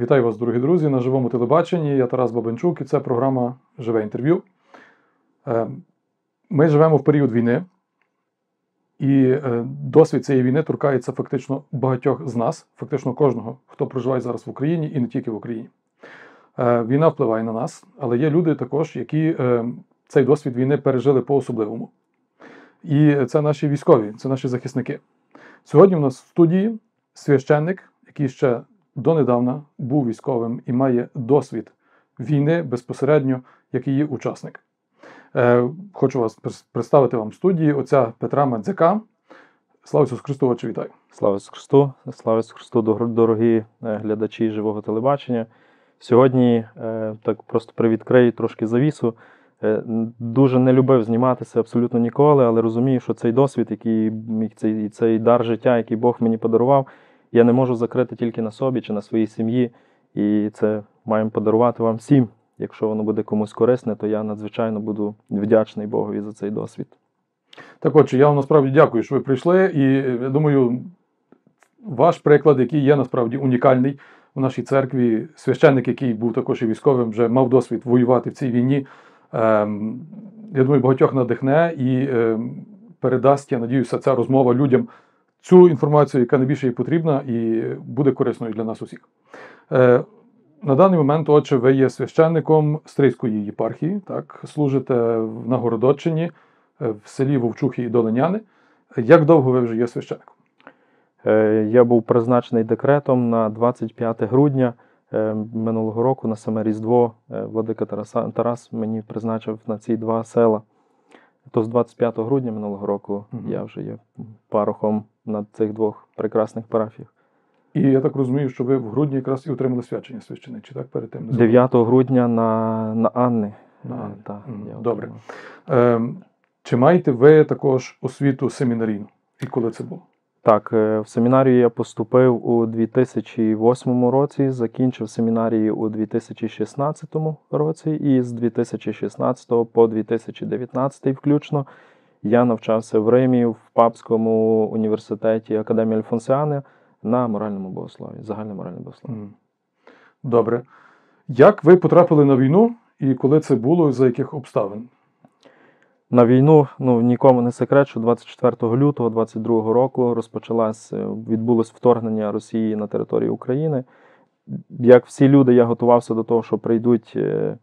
Вітаю вас, дорогі друзі, на живому телебаченні. Я Тарас Бабенчук і це програма Живе інтерв'ю. Е, Ми живемо в період війни, і е, досвід цієї війни торкається фактично багатьох з нас, фактично кожного, хто проживає зараз в Україні і не тільки в Україні. Е, Війна впливає на нас, але є люди також, які цей досвід війни пережили по-особливому. І це наші військові, це наші захисники. Сьогодні в нас в студії священник, який ще донедавна був військовим і має досвід війни безпосередньо, як її учасник. Е, хочу вас представити вам в студії отця Петра Мадзяка. Слава Ісусу Христу, отче, вітаю. Слава Ісусу Христу, слава Ісусу Христу, дорогі е, глядачі живого телебачення. Сьогодні е, так просто привідкрию трошки завісу. Е, Дуже не любив зніматися абсолютно ніколи, але розумію, що цей досвід, який цей, цей дар життя, який Бог мені подарував, я не можу закрити тільки на собі чи на своїй сім'ї. І це маємо подарувати вам всім. Якщо воно буде комусь корисне, то я надзвичайно буду вдячний Богові за цей досвід. Так, отже, я вам насправді дякую, що ви прийшли. І я думаю, ваш приклад, який є насправді унікальний у нашій церкві, священник, який був також і військовим, вже мав досвід воювати в цій війні. Ем, я думаю, багатьох надихне і ем, передасть, я надіюся, ця розмова людям цю інформацію, яка найбільше їй потрібна, і буде корисною для нас усіх. Е, на даний момент, отже, ви є священником Стрийської єпархії, так, служите в- на Городоччині, е, в селі Вовчухи і Долиняни. Як довго ви вже є священником? Е, Я був призначений декретом на 25 грудня минулого року на саме Різдво. Владика Тараса, Тарас мені призначив на ці два села. То з 25 грудня минулого року Мгм. я вже є парохом на цих двох прекрасних парафіях. І я так розумію, що ви в грудні якраз і отримали свячення священичі, так? Перед тим 9 грудня на, на Анни. На Е, Анни. та, Мгм, я добре. Ем, чи маєте ви також освіту семінарійну? І коли це було? Так, е, в семінарію я поступив у 2008 році, закінчив семінарію у 2016 році, і з 2016 по 2019 включно я навчався в Римі в Папському університеті Академії Альфонсіани на моральному богослові, загальне моральне богослов'я. Добре. Як ви потрапили на війну і коли це було, і за яких обставин? На війну ну нікому не секрет, що 24 лютого 22 року розпочалось, е, відбулось вторгнення Росії на територію України. Як всі люди, я готувався до того, що прийдуть е, е,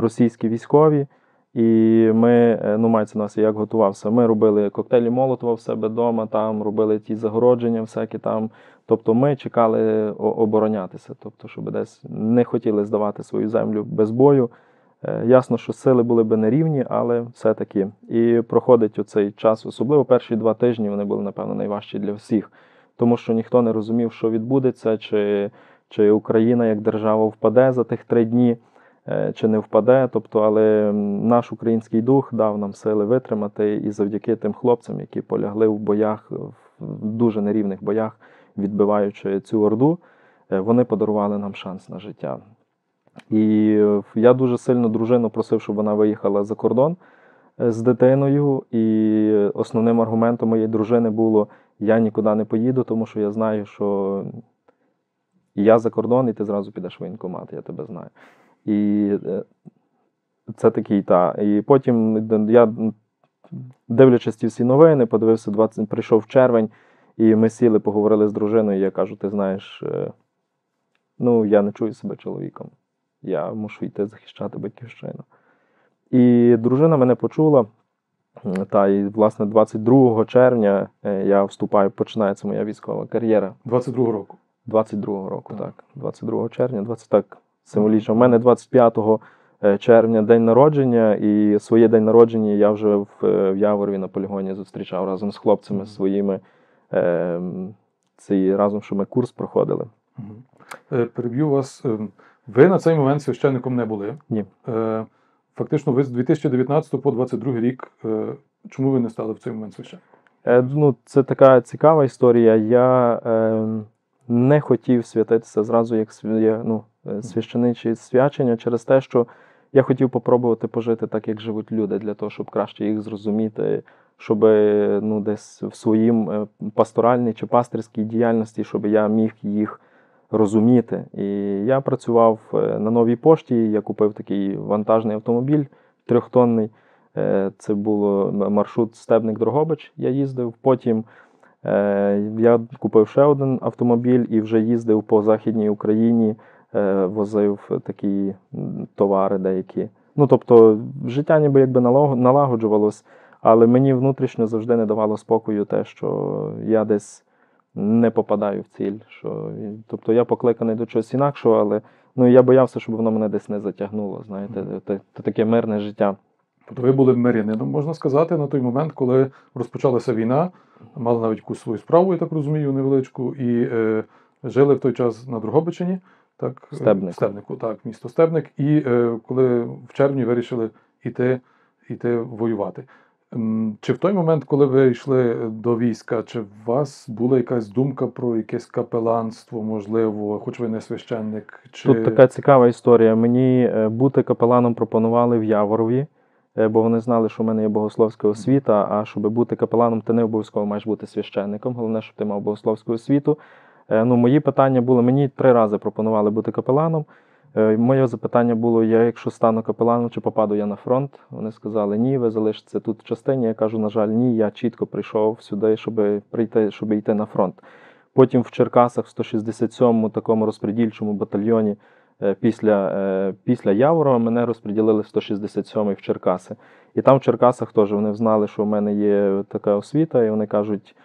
російські військові, і ми, е, ну мається на увазі, як готувався. Ми робили коктейлі Молотова в себе вдома, там робили ті загородження, всякі там. Тобто ми чекали оборонятися, тобто, щоб десь не хотіли здавати свою землю без бою. Е, Ясно, що сили були би нерівні, але все-таки. І проходить оцей час, особливо перші два тижні вони були, напевно, найважчі для всіх, тому що ніхто не розумів, що відбудеться, чи, чи Україна як держава впаде за тих три дні, чи не впаде. Тобто, але наш український дух дав нам сили витримати, і завдяки тим хлопцям, які полягли в боях, в дуже нерівних боях, відбиваючи цю орду, е, вони подарували нам шанс на життя. І е, я дуже сильно дружину просив, щоб вона виїхала за кордон е, з дитиною. І основним аргументом моєї дружини було: я нікуди не поїду, тому що я знаю, що я за кордон, і ти зразу підеш в воєнкомат, я тебе знаю. І е, це такий та. І потім я, дивлячись ці всі новини, подивився 20, прийшов червень, і ми сіли, поговорили з дружиною. І я кажу: ти знаєш, е, ну я не чую себе чоловіком я мушу йти захищати батьківщину. І дружина мене почула. Та і, власне, 22 червня е, я вступаю, починається моя військова кар'єра. 22-го року. 22-го року, Так. так. 22 червня, 20 так символічно. У мене 25 е, червня день народження, і своє день народження я вже в, е, в Яворові на полігоні зустрічав разом з хлопцями своїми. Е, ці, разом, що ми курс проходили. Е, Переб'ю вас. Ем, Ви на цей момент священником не були. Ні. Фактично, ви з 2019 по 2022 рік. Чому ви не стали в цей момент священником? Ну, це така цікава історія. Я е, не хотів святитися зразу як ну, е, священиче свячення через те, що я хотів попробувати пожити так, як живуть люди, для того, щоб краще їх зрозуміти, щоб ну, десь в своїм е, пасторальній чи пастирській діяльності, щоб я міг їх розуміти. І я працював е, на новій пошті. Я купив такий вантажний автомобіль трьохтонний. Е, Це було маршрут Стебник-Дрогобич. Я їздив. Потім е, я купив ще один автомобіль і вже їздив по Західній Україні, е, возив такі товари деякі. Ну, тобто, життя ніби якби налагоджувалось, але мені внутрішньо завжди не давало спокою те, що я десь не попадаю в ціль. Що, тобто я покликаний до чогось інакшого, але ну, я боявся, щоб воно мене десь не затягнуло. Знаєте, те таке мирне життя. Тобто ви були мирянином, можна сказати, на той момент, коли розпочалася війна, мали навіть якусь свою справу, я так розумію, невеличку, і е, жили в той час на Дрогобичині, так, е, Стебнику. Стебнику, так, місто Стебник. І е, коли в червні вирішили йти, йти воювати. Чи в той момент, коли ви йшли до війська, чи у вас була якась думка про якесь капеланство, можливо, хоч ви не священник? Чи... Тут така цікава історія. Мені е, бути капеланом пропонували в Яворові, е, бо вони знали, що в мене є богословська освіта. А щоб бути капеланом, ти не обов'язково маєш бути священником. Головне, щоб ти мав богословську освіту. Е, Ну, мої питання були: мені три рази пропонували бути капеланом. Е, Моє запитання було: я, якщо стану капеланом, чи попаду я на фронт? Вони сказали, ні, ви залишитеся тут в частині. Я кажу, на жаль, ні, я чітко прийшов сюди, щоб прийти, щоб йти на фронт. Потім в Черкасах, в 167-му такому розпредільчому батальйоні, е, після, після Яворова мене розподілили в 167-й в Черкаси. І там в Черкасах теж вони знали, що в мене є така освіта, і вони кажуть,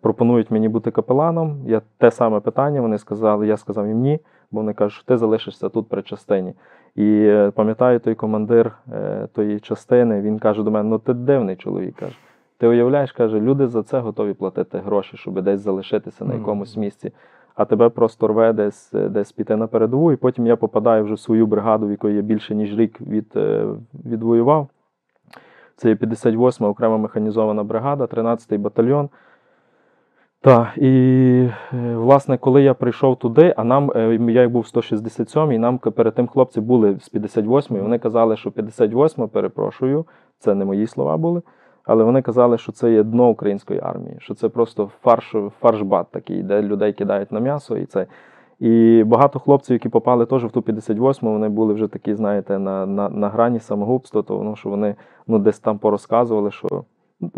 пропонують мені бути капеланом. Я те саме питання. Вони сказали, я сказав їм ні, бо вони кажуть, що ти залишишся тут при частині. І е, пам'ятаю, той командир е, тої частини, він каже до мене: ну ти дивний чоловік. каже. Ти уявляєш, каже, люди за це готові платити гроші, щоб десь залишитися на якомусь місці. А тебе просто рве десь, е, десь піти на передову, і потім я попадаю вже в свою бригаду, в якої я більше ніж рік від, е, відвоював. Це є 58-ма окрема механізована бригада, 13-й батальйон. Так, і е, власне, коли я прийшов туди, а нам, е, я був 167-й, нам перед тим хлопці були з 58-ї, вони казали, що 58-ма, перепрошую, це не мої слова були, але вони казали, що це є дно української армії, що це просто фарш, фаршбат такий, де людей кидають на м'ясо і це. І багато хлопців, які попали теж в ту 58-му, вони були вже такі, знаєте, на, на, на грані самогубства, то воно, що вони ну, десь там порозказували, що,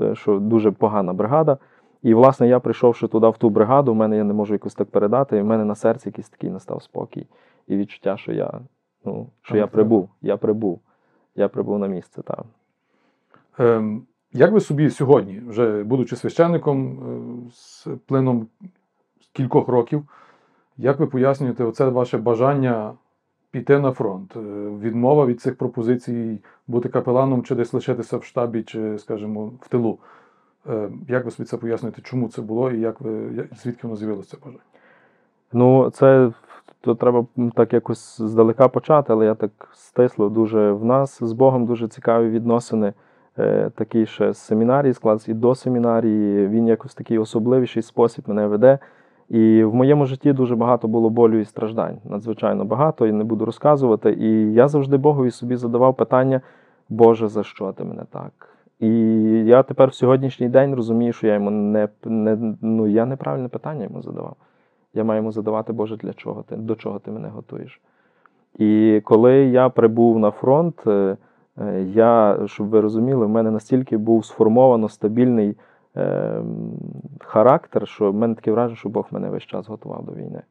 е, що дуже погана бригада. І, власне, я прийшовши туди, в ту бригаду, в мене я не можу якось так передати, і в мене на серці якийсь такий настав спокій. І відчуття, що я, ну, що я Так, так. прибув, я прибув. Я прибув на місце. Так. Ем, як ви собі сьогодні, вже будучи священником е, з плином кількох років, як ви пояснюєте оце ваше бажання піти на фронт? Е, Відмова від цих пропозицій бути капеланом чи десь лишитися в штабі, чи, скажімо, в тилу? Е, Як ви собі це пояснюєте, чому це було і як ви, звідки воно з'явилося це бажання? Ну, це то треба так якось здалека почати, але я так стисло дуже в нас з Богом дуже цікаві відносини. Е, такий ще з семінарії склад і до семінарії. Він якось такий особливіший спосіб мене веде. І в моєму житті дуже багато було болю і страждань. Надзвичайно багато, і не буду розказувати. І я завжди Богові собі задавав питання: Боже, за що ти мене так? І я тепер в сьогоднішній день розумію, що я йому не, не ну, я неправильне питання йому задавав. Я маю йому задавати, Боже, для чого ти, до чого ти мене готуєш. І коли я прибув на фронт, е, е, я, щоб ви розуміли, в мене настільки був сформовано стабільний е, характер, що в мене таке враження, що Бог мене весь час готував до війни.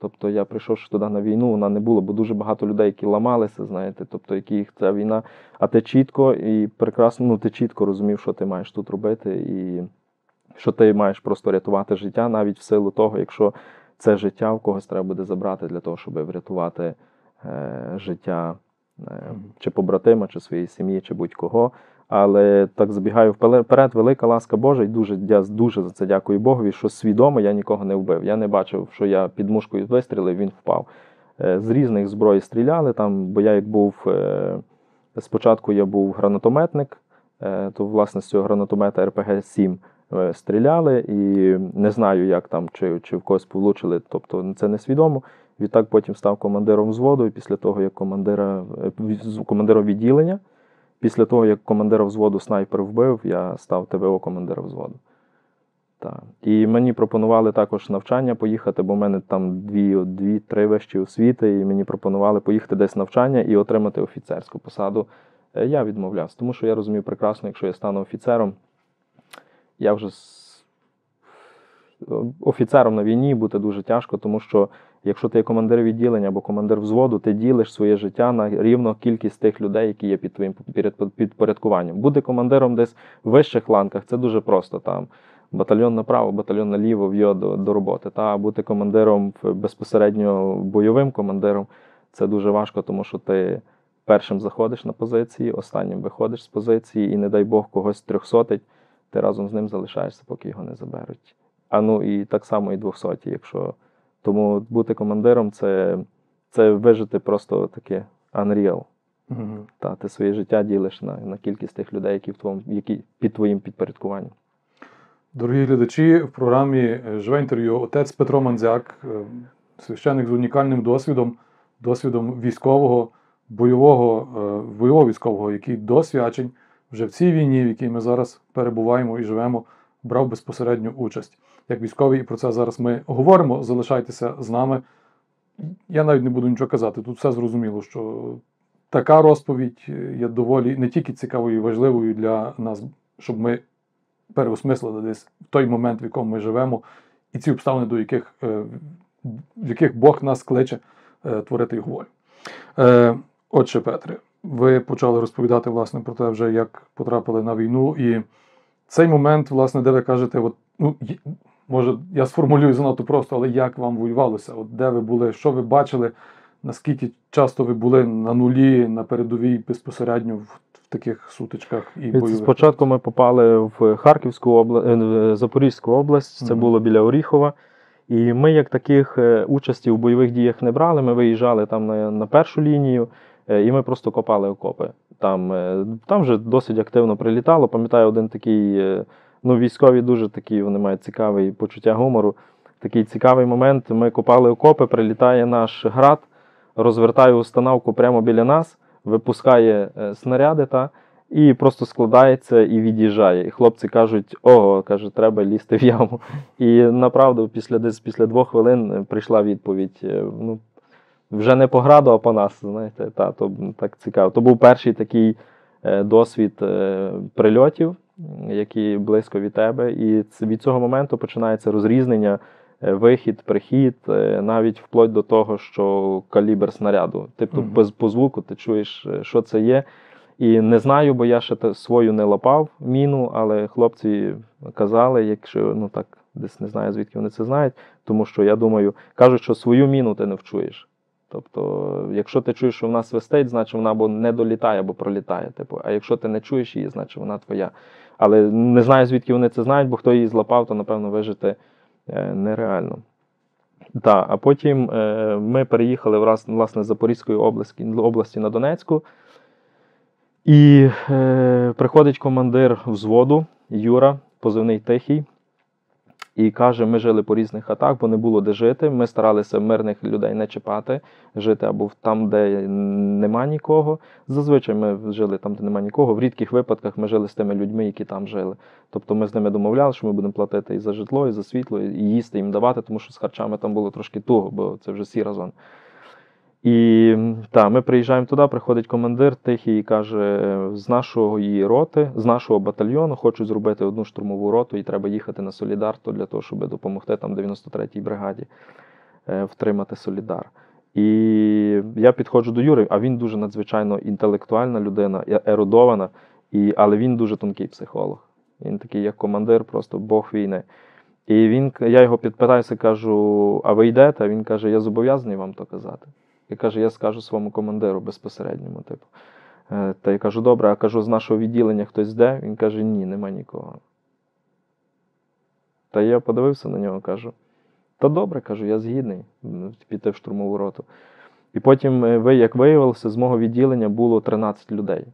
Тобто я прийшовши туди на війну, вона не була, бо дуже багато людей, які ламалися, знаєте, тобто, які їх ця війна, а ти чітко і прекрасно, ну ти чітко розумів, що ти маєш тут робити, і що ти маєш просто рятувати життя, навіть в силу того, якщо це життя в когось треба буде забрати для того, щоб врятувати е, життя е, чи побратима, чи своєї сім'ї, чи будь-кого. Але так забігаю вперед, велика ласка Божа, і дуже я дуже за це дякую Богові, що свідомо я нікого не вбив. Я не бачив, що я під мушкою вистрілив, він впав. Е, З різних зброй стріляли там, бо я як був е, спочатку я був гранатометник, е, то власне з цього гранатомета РПГ-7 е, стріляли, і не знаю, як там, чи, чи в когось влучили, тобто це несвідомо. Відтак потім став командиром взводу, і після того, як командира, командиром відділення, після того, як командира взводу снайпер вбив, я став ТВО командира взводу. Так. І мені пропонували також навчання поїхати, бо в мене там дві, дві три вищі освіти, і мені пропонували поїхати десь навчання і отримати офіцерську посаду. Е, Я відмовлявся, тому що я розумів прекрасно, якщо я стану офіцером, я вже офіцером на війні бути дуже тяжко, тому що якщо ти є командир відділення або командир взводу, ти ділиш своє життя на рівно кількість тих людей, які є під твоїм підпоряд- підпорядкуванням. Бути командиром десь в вищих ланках це дуже просто. Там батальйон направо, батальйон наліво в'йо до, до роботи. Та бути командиром безпосередньо бойовим командиром це дуже важко, тому що ти першим заходиш на позиції, останнім виходиш з позиції, і не дай Бог когось трьохсотить, ти разом з ним залишаєшся, поки його не заберуть. А ну і так само і двохсоті, якщо. Тому бути командиром це, це вижити просто таке unreal. Мгм. Та ти своє життя ділиш на, на кількість тих людей, які в твоєму, які під твоїм підпорядкуванням. Дорогі глядачі, в програмі е, Живе інтерв'ю отець Петро Мандзяк, е, священик з унікальним досвідом, досвідом військового, бойового, е, бойового військового, який до свячень вже в цій війні, в якій ми зараз перебуваємо і живемо, брав безпосередню участь. Як військовий, і про це зараз ми говоримо. Залишайтеся з нами. Я навіть не буду нічого казати. Тут все зрозуміло, що така розповідь є доволі не тільки цікавою і важливою для нас, щоб ми переосмислили десь в той момент, в якому ми живемо, і ці обставини, до яких, е, в яких Бог нас кличе е, творити його волю. Е, Отче Петре, ви почали розповідати власне про те, вже як потрапили на війну, і цей момент, власне, де ви кажете, от, ну, може, я сформулюю занадто просто, але як вам воювалося? От де ви були, що ви бачили, наскільки часто ви були на нулі, на передовій безпосередньо в, таких сутичках і бойових? Спочатку ми попали в Харківську область, Запорізьку область, це Мгм. було біля Оріхова. І ми, як таких е, участі у бойових діях не брали. Ми виїжджали там на, на першу лінію, е, і ми просто копали окопи. Там, е, там вже досить активно прилітало. Пам'ятаю, один такий, е, ну, військові дуже такі, вони мають цікаве почуття гумору. Такий цікавий момент. Ми копали окопи, прилітає наш град, розвертає установку прямо біля нас, випускає е, снаряди та, і просто складається і від'їжджає. І хлопці кажуть: ого, каже, треба лізти в яму. І направду, після десь після двох хвилин е, прийшла відповідь. е, Ну, вже не по граду, а по нас. Знаєте, та, то так цікаво. То був перший такий досвід прильотів, які близько від тебе. І від цього моменту починається розрізнення, е, вихід, прихід, е, навіть вплоть до того, що калібр снаряду. Тобто, Мгм. без по звуку ти чуєш, е, що це є. І не знаю, бо я ще свою не лапав міну, але хлопці казали, якщо ну так десь не знаю, звідки вони це знають, тому що я думаю, кажуть, що свою міну ти не вчуєш. Тобто, якщо ти чуєш, що вона свистить, значить вона або не долітає, або пролітає. Типу, а якщо ти не чуєш її, значить вона твоя. Але не знаю, звідки вони це знають, бо хто її злапав, то напевно вижити е, нереально. Так, а потім е, ми переїхали власне з Запорізької області, області на Донецьку. І е, приходить командир взводу Юра, позивний Тихий, і каже: ми жили по різних хатах, бо не було де жити. Ми старалися мирних людей не чіпати, жити або там, де нема нікого. Зазвичай ми жили там, де нема нікого. В рідких випадках ми жили з тими людьми, які там жили. Тобто ми з ними домовляли, що ми будемо платити і за житло, і за світло, і їсти їм давати, тому що з харчами там було трошки туго, бо це вже сіра зона. І так, ми приїжджаємо туди, приходить командир тихий і каже: з нашої роти, з нашого батальйону хочуть зробити одну штурмову роту, і треба їхати на Солідар для того, щоб допомогти там 93-й бригаді е, втримати Солідар. І я підходжу до Юри, а він дуже надзвичайно інтелектуальна людина, ерудована, і, але він дуже тонкий психолог. Він такий, як командир, просто Бог війни. І він, я його підпитаюся, кажу: а ви йдете? Він каже: Я зобов'язаний вам то казати. Я кажу, я скажу своєму командиру безпосередньому. Типу. Е, Та я кажу, добре, а кажу, з нашого відділення хтось йде? Він каже, ні, нема нікого. Та я подивився на нього, кажу: та добре, кажу, я згідний піти в штурмову роту. І потім, е, як виявилося, з мого відділення було 13 людей.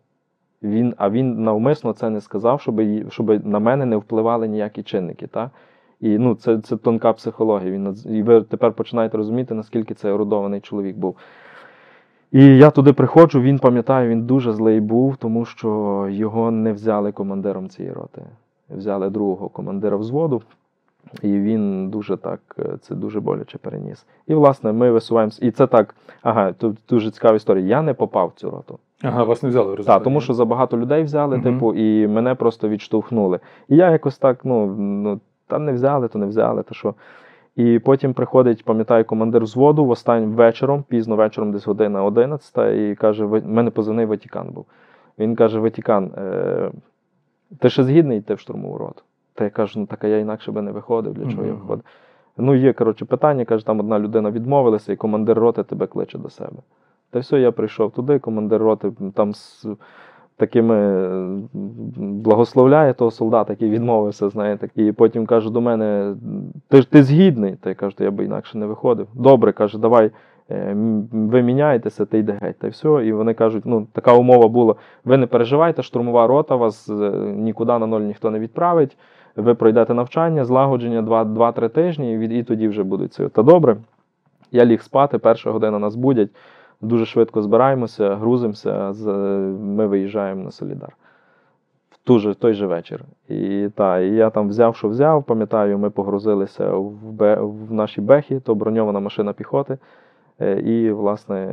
Він, а він навмисно це не сказав, щоб, щоб на мене не впливали ніякі чинники. Та? І ну, це, це тонка психологія. Він, і ви тепер починаєте розуміти, наскільки це ерудований чоловік був. І я туди приходжу, він пам'ятає, він дуже злий був, тому що його не взяли командиром цієї роти. Взяли другого командира взводу. І він дуже так, це дуже боляче переніс. І, власне, ми висуваємося. І це так, ага, тут дуже цікава історія. Я не попав в цю роту. Ага, вас не взяли Так, тому що забагато людей взяли, Мгм. типу, і мене просто відштовхнули. І я якось так, ну, ну та не взяли, то не взяли, то що. І потім приходить, пам'ятаю, командир взводу в останнім вечором, пізно вечором, десь година 11, і каже: в мене позивний Ватікан був. Він каже: Ватікан, е, ти ще згідний йти в штурмову роту? Та я кажу, ну так а я інакше би не виходив, для чого я виходив. Ну, є, коротше, питання, каже, там одна людина відмовилася, і командир роти тебе кличе до себе. Та все, я прийшов туди, командир роти там такими е, благословляє того солдата, який відмовився, знаєте. І потім каже до мене: ти ж ти згідний? Та я кажу, я би інакше не виходив. Добре, каже, давай. е, Ви міняєтеся, ти йде геть, та все. І вони кажуть, ну така умова була: ви не переживайте, штурмова рота, вас е, нікуди на ноль ніхто не відправить. Ви пройдете навчання, злагодження 2-3 тижні, і тоді вже будуть це. Та добре. Я ліг спати, перша година нас будять. Дуже швидко збираємося, грузимося, ми виїжджаємо на Солідар. В ту же, той же вечір. І, та, і я там взяв, що взяв, пам'ятаю, ми погрузилися в, бе, в наші бехи, то броньована машина піхоти. Е, І, власне,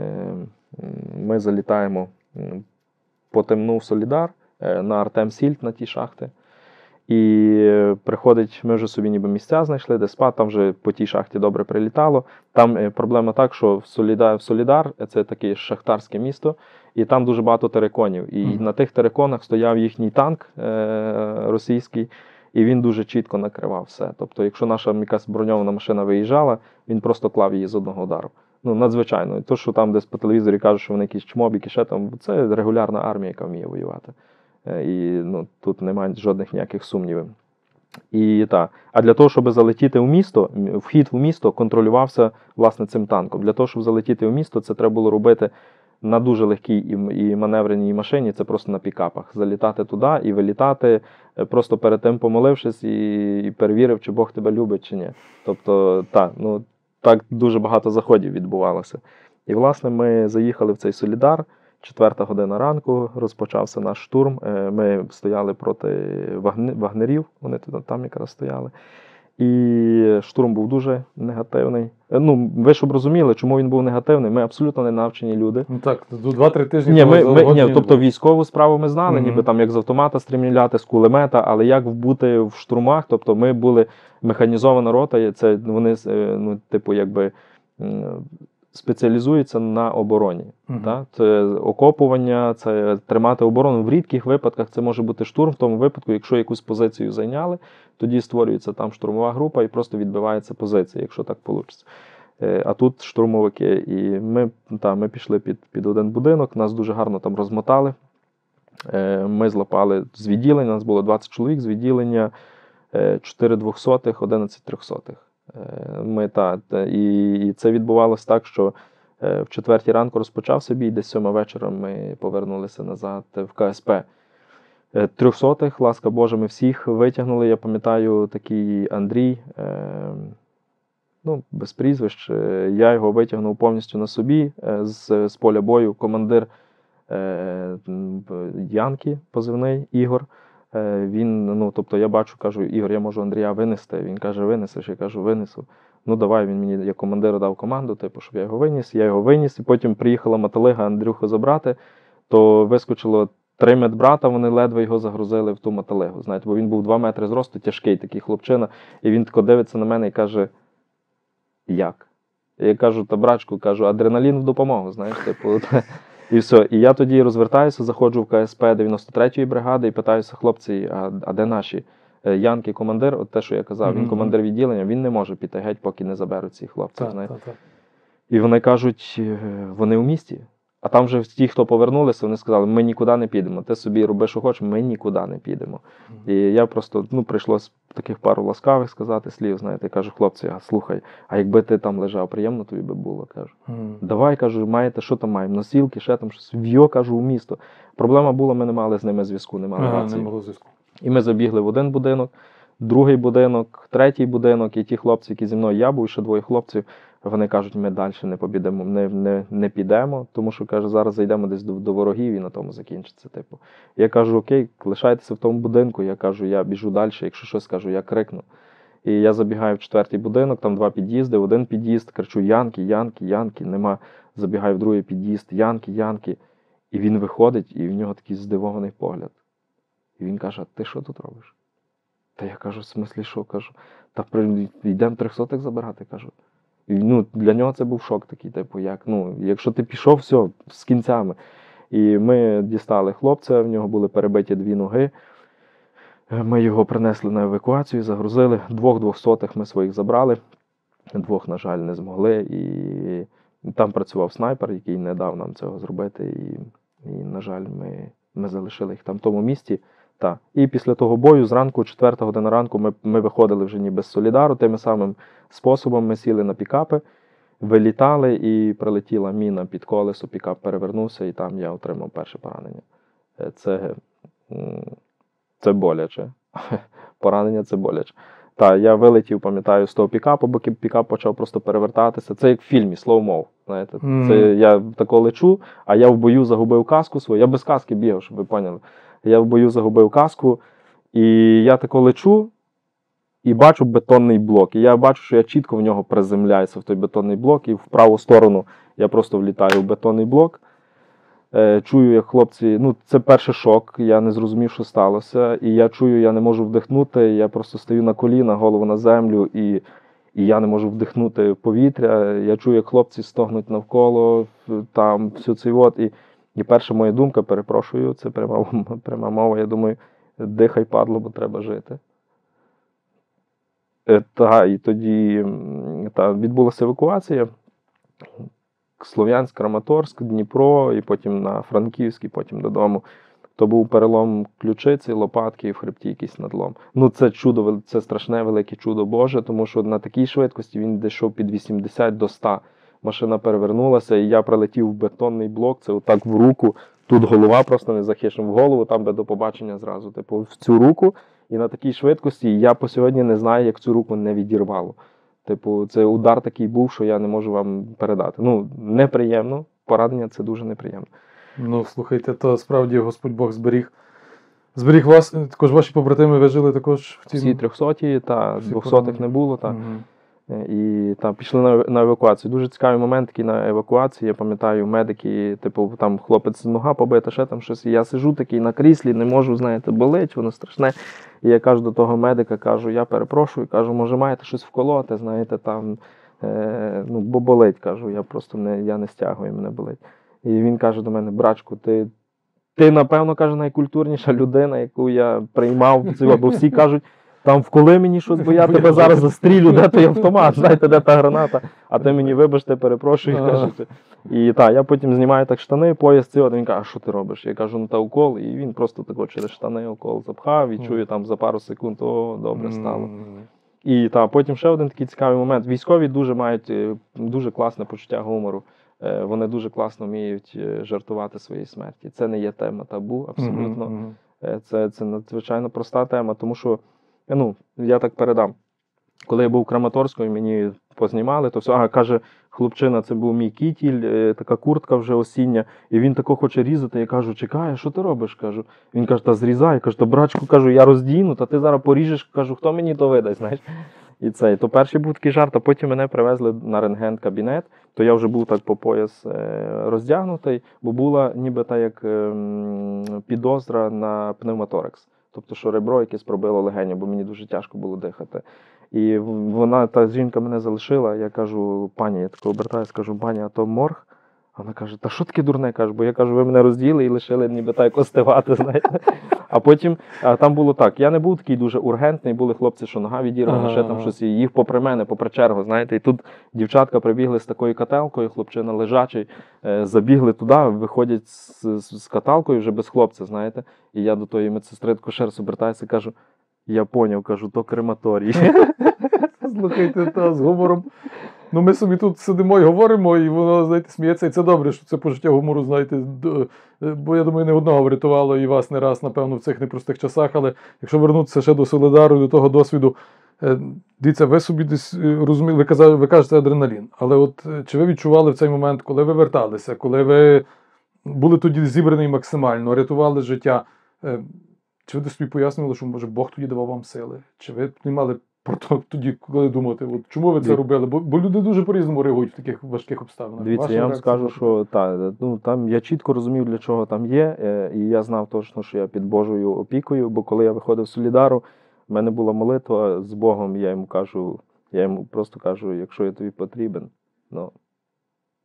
ми залітаємо м, по темну в Солідар е, на Артем Сільт на ті шахти. І е, приходить, ми вже собі ніби місця знайшли, де спати, там вже по тій шахті добре прилітало. Там е, проблема так, що в Солідар, в Солідар е, це таке шахтарське місто, і там дуже багато териконів. І Мгм. на тих териконах стояв їхній танк е, російський, і він дуже чітко накривав все. Тобто, якщо наша якась броньована машина виїжджала, він просто клав її з одного удару. Ну, надзвичайно. І то, що там десь по телевізорі кажуть, що вони якісь чмобіки, ще там, це регулярна армія, яка вміє воювати. Е, І ну, тут немає жодних ніяких сумнівів. І, та. А для того, щоб залетіти в місто, вхід в місто контролювався власне цим танком. Для того, щоб залетіти в місто, це треба було робити на дуже легкій і, маневреній машині, це просто на пікапах. Залітати туди і вилітати, е, просто перед тим помолившись і, перевірив, чи Бог тебе любить, чи ні. Тобто, так, ну, так дуже багато заходів відбувалося. І, власне, ми заїхали в цей Солідар. Четверта година ранку розпочався наш штурм. Е, Ми стояли проти вагнерів, вони там якраз стояли. І штурм був дуже негативний. Е, Ну, ви щоб розуміли, чому він був негативний. Ми абсолютно не навчені люди. Ну так, 2-3 тижні. Ні, ми, ми, ні, тобто військову справу ми знали, Мгм. ніби там як з автомата стрімляти, з кулемета, але як бути в штурмах, тобто ми були механізована рота, це вони е, ну, типу, якби м, спеціалізуються на обороні. Мгм. Та? Це окопування, це тримати оборону. В рідких випадках це може бути штурм. В тому випадку, якщо якусь позицію зайняли, тоді створюється там штурмова група і просто відбивається позиція, якщо так вийде. А тут штурмовики. І ми, та, ми пішли під, під один будинок, нас дуже гарно там розмотали. Е, Ми злапали з відділення, нас було 20 чоловік з відділення е, 4 двохсотих, 11 трьохсотих. Е, Ми, та, та, і, це відбувалося так, що е, в четвертій ранку розпочався бій, десь сьома вечора ми повернулися назад в КСП. Е, Трьохсотих, ласка Божа, ми всіх витягнули. Я пам'ятаю такий Андрій, ну, без прізвищ. Я його витягнув повністю на собі з, з поля бою. Командир Янки, позивний Ігор. Е, Він, ну, тобто я бачу, кажу, Ігор, я можу Андрія винести. Він каже, винесеш, я кажу, винесу. Ну, давай, він мені як командир дав команду, типу, щоб я його виніс. Я його виніс, і потім приїхала мотолига Андрюху забрати, то вискочило три медбрата, вони ледве його загрузили в ту мотолигу. Знаєте, бо він був 2 метри зросту, тяжкий такий хлопчина, і він тако дивиться на мене і каже: Як? Я кажу, та брачку, кажу, адреналін в допомогу, знаєш, типу. І все. І я тоді розвертаюся, заходжу в КСП 93-ї бригади і питаюся, хлопці, а, а де наші? Е, Янки, командир, от те, що я казав, він командир відділення, він не може піти геть, поки не заберуть цих хлопців. Так, так, так. І вони кажуть, е, вони в місті. А там вже ті, хто повернулися, вони сказали, ми нікуди не підемо. Ти собі роби, що хочеш, ми нікуди не підемо. І я просто ну, прийшлось таких пару ласкавих сказати слів. Знаєте, я кажу, хлопці, а слухай, а якби ти там лежав, приємно тобі би було. кажу. Mm. Давай, кажу, маєте, що там маємо? Носілки, ще там щось. В'йо, кажу, у місто. Проблема була, ми не мали з ними зв'язку, не мали Ага, не рації. було зв'язку. І ми забігли в один будинок, другий будинок, третій будинок, і ті хлопці, які зі мною я був, і ще двоє хлопців, вони кажуть, ми далі не побідемо, не, не, не підемо, тому що каже, зараз зайдемо десь до, до ворогів і на тому закінчиться. Типу. Я кажу, окей, лишайтеся в тому будинку. Я кажу, я біжу далі, якщо щось кажу, я крикну. І я забігаю в четвертий будинок, там два під'їзди, один під'їзд, кричу Янки, Янки, Янки, нема. Забігаю в другий під'їзд, Янки, Янки. І він виходить, і в нього такий здивований погляд. І він каже: ти що тут робиш? Та я кажу, в смислі, що кажу? Та при- йдемо трьохсотих забирати, кажу. І, ну, для нього це був шок такий, типу, як, ну, якщо ти пішов, все, з кінцями. І ми дістали хлопця, в нього були перебиті дві ноги. Ми його принесли на евакуацію, загрузили. Двох двохсотих ми своїх забрали. Двох, на жаль, не змогли. І там працював снайпер, який не дав нам цього зробити. І, і на жаль, ми, ми залишили їх там в тому місті. Та. І після того бою, зранку, 4 година ранку, ми, ми виходили вже ніби з Солідару. Тим самим способом ми сіли на пікапи, вилітали і прилетіла міна під колесо, пікап перевернувся, і там я отримав перше поранення. Е, Це, це боляче. Поранення це боляче. Та, я вилетів, пам'ятаю, з того пікапу, бо пікап почав просто перевертатися. Це як в фільмі slow-mo. Знаєте, Мгм. це я тако лечу, а я в бою загубив каску свою. Я без каски бігав, щоб ви поняли. Я в бою загубив каску, і я тако лечу і бачу бетонний блок. І я бачу, що я чітко в нього приземляюся в той бетонний блок, і в праву сторону я просто влітаю в бетонний блок. Е, Чую, як хлопці, ну це перший шок. Я не зрозумів, що сталося. І я чую, я не можу вдихнути. Я просто стою на коліна, голову на землю, і, і я не можу вдихнути повітря. Я чую, як хлопці стогнуть навколо, там всю цей от. І, і перша моя думка, перепрошую, це пряма, пряма мова. Я думаю, дихай, падло, бо треба жити. Е, Та, і тоді та, відбулася евакуація. Слов'янськ, Краматорськ, Дніпро, і потім на Франківськ, і потім додому. То був перелом ключиці, лопатки і в хребті якийсь надлом. Ну, це чудо, це страшне велике чудо Боже, тому що на такій швидкості він дійшов під 80 до 100. Машина перевернулася, і я прилетів в бетонний блок, це отак в руку. Тут голова просто не захищена в голову, там би до побачення зразу. Типу, в цю руку, і на такій швидкості я по сьогодні не знаю, як цю руку не відірвало. Типу, це удар такий був, що я не можу вам передати. Ну, неприємно. Поранення це дуже неприємно. Ну, слухайте, то справді Господь Бог зберіг. Зберіг вас, також ваші побратими ви жили також в цій. Всі трьохсоті та двохсотих не було. Та. Мгм. Е, І там пішли на, на евакуацію. Дуже цікавий момент такий на евакуації. Я пам'ятаю, медики, типу, там хлопець нога побита, ще там щось. І я сижу такий на кріслі, не можу, знаєте, болить, воно страшне. І я кажу до того медика, кажу, я перепрошую, кажу, може, маєте щось вколоти, знаєте, там, е, ну, бо болить, кажу, я просто не, я не стягую, мене болить. І він каже до мене, брачку, ти. Ти, напевно, каже, найкультурніша людина, яку я приймав, бо всі кажуть, там вколи мені щось, бо я тебе зараз застрілю, де той автомат, знаєте, де та граната, а ти мені вибачте, перепрошую, Ага. кажете. І так, я потім знімаю так штани, пояс цього, він каже, а що ти робиш? Я кажу, ну та укол, і він просто тако через штани укол запхав і чую там за пару секунд, о, добре стало. І та, потім ще один такий цікавий момент. Військові дуже мають е, дуже класне почуття гумору. Е, Вони дуже класно вміють е, жартувати своєї смерті. Це не є тема табу, абсолютно. Це, це надзвичайно проста тема, тому що ну, я так передам. Коли я був в Краматорську мені познімали, то все, ага, каже, хлопчина, це був мій кітіль, е, така куртка вже осіння, і він тако хоче різати. Я кажу, чекай, що ти робиш? кажу. Він каже, та зрізай. Я кажу, та брачку, кажу, я роздіну, та ти зараз поріжеш, кажу, хто мені то видасть, знаєш. І це, то перший був такий жарт, а потім мене привезли на рентген-кабінет, то я вже був так по пояс е, роздягнутий, бо була ніби та як ем, підозра на пневмоторакс. Тобто, що ребро якесь пробило легені, бо мені дуже тяжко було дихати. І вона, та жінка мене залишила. Я кажу, пані, я тако обертаюся, кажу, пані, а то морг. Вона каже, та що таке дурне? Кажу, бо я кажу, ви мене розділи і лишили ніби так остивати, знаєте. А потім а, там було так. Я не був такий дуже ургентний, були хлопці, що нога відірвана, ще там щось, і їх попри мене, попри чергу, знаєте. І тут дівчатка прибігли з такою каталкою, хлопчина лежачий, е, забігли туди, виходять з, з, з каталкою вже без хлопця, знаєте. І я до тої медсестри тако обертаюся і кажу, я поняв, кажу, то крематорій. Слухайте, та з гумором. Ну, ми собі тут сидимо і говоримо, і воно, знаєте, сміється, і це добре, що це почуття гумору, знаєте, е, бо я думаю, не одного врятувало і вас не раз, напевно, в цих непростих часах. Але якщо вернутися ще до Солидару, до того досвіду, е, дивіться, ви собі десь е, розуміли, ви казали, ви кажете адреналін. Але от чи ви відчували в цей момент, коли ви верталися, коли ви були тоді зібрані максимально, рятували життя? Чи ви собі пояснювали, що може Бог тоді давав вам сили? Чи ви не мали про то тоді, коли думати, от чому ви це робили? Бо, бо люди дуже по-різному реагують в таких важких обставинах. Дивіться, Ваша я вам скажу, що та, ну, там я чітко розумів, для чого там є, е, і я знав точно, що я під Божою опікою, бо коли я виходив з Солідару, в мене була молитва з Богом, я йому кажу, я йому просто кажу, якщо я тобі потрібен, ну,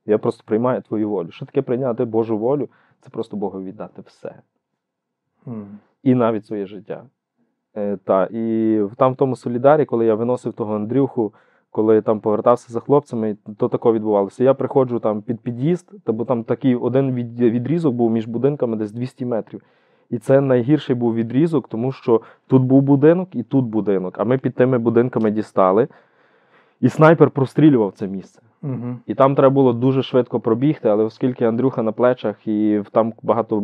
я просто приймаю твою волю. Що таке прийняти Божу волю? Це просто Богу віддати все. М. і навіть своє життя. Е, та, і там в тому Солідарі, коли я виносив того Андрюху, коли там повертався за хлопцями, то тако відбувалося. Я приходжу там під під'їзд, бо там такий один від, відрізок був між будинками десь 200 метрів. І це найгірший був відрізок, тому що тут був будинок і тут будинок. А ми під тими будинками дістали. І снайпер прострілював це місце. І там треба було дуже швидко пробігти, але оскільки Андрюха на плечах і там багато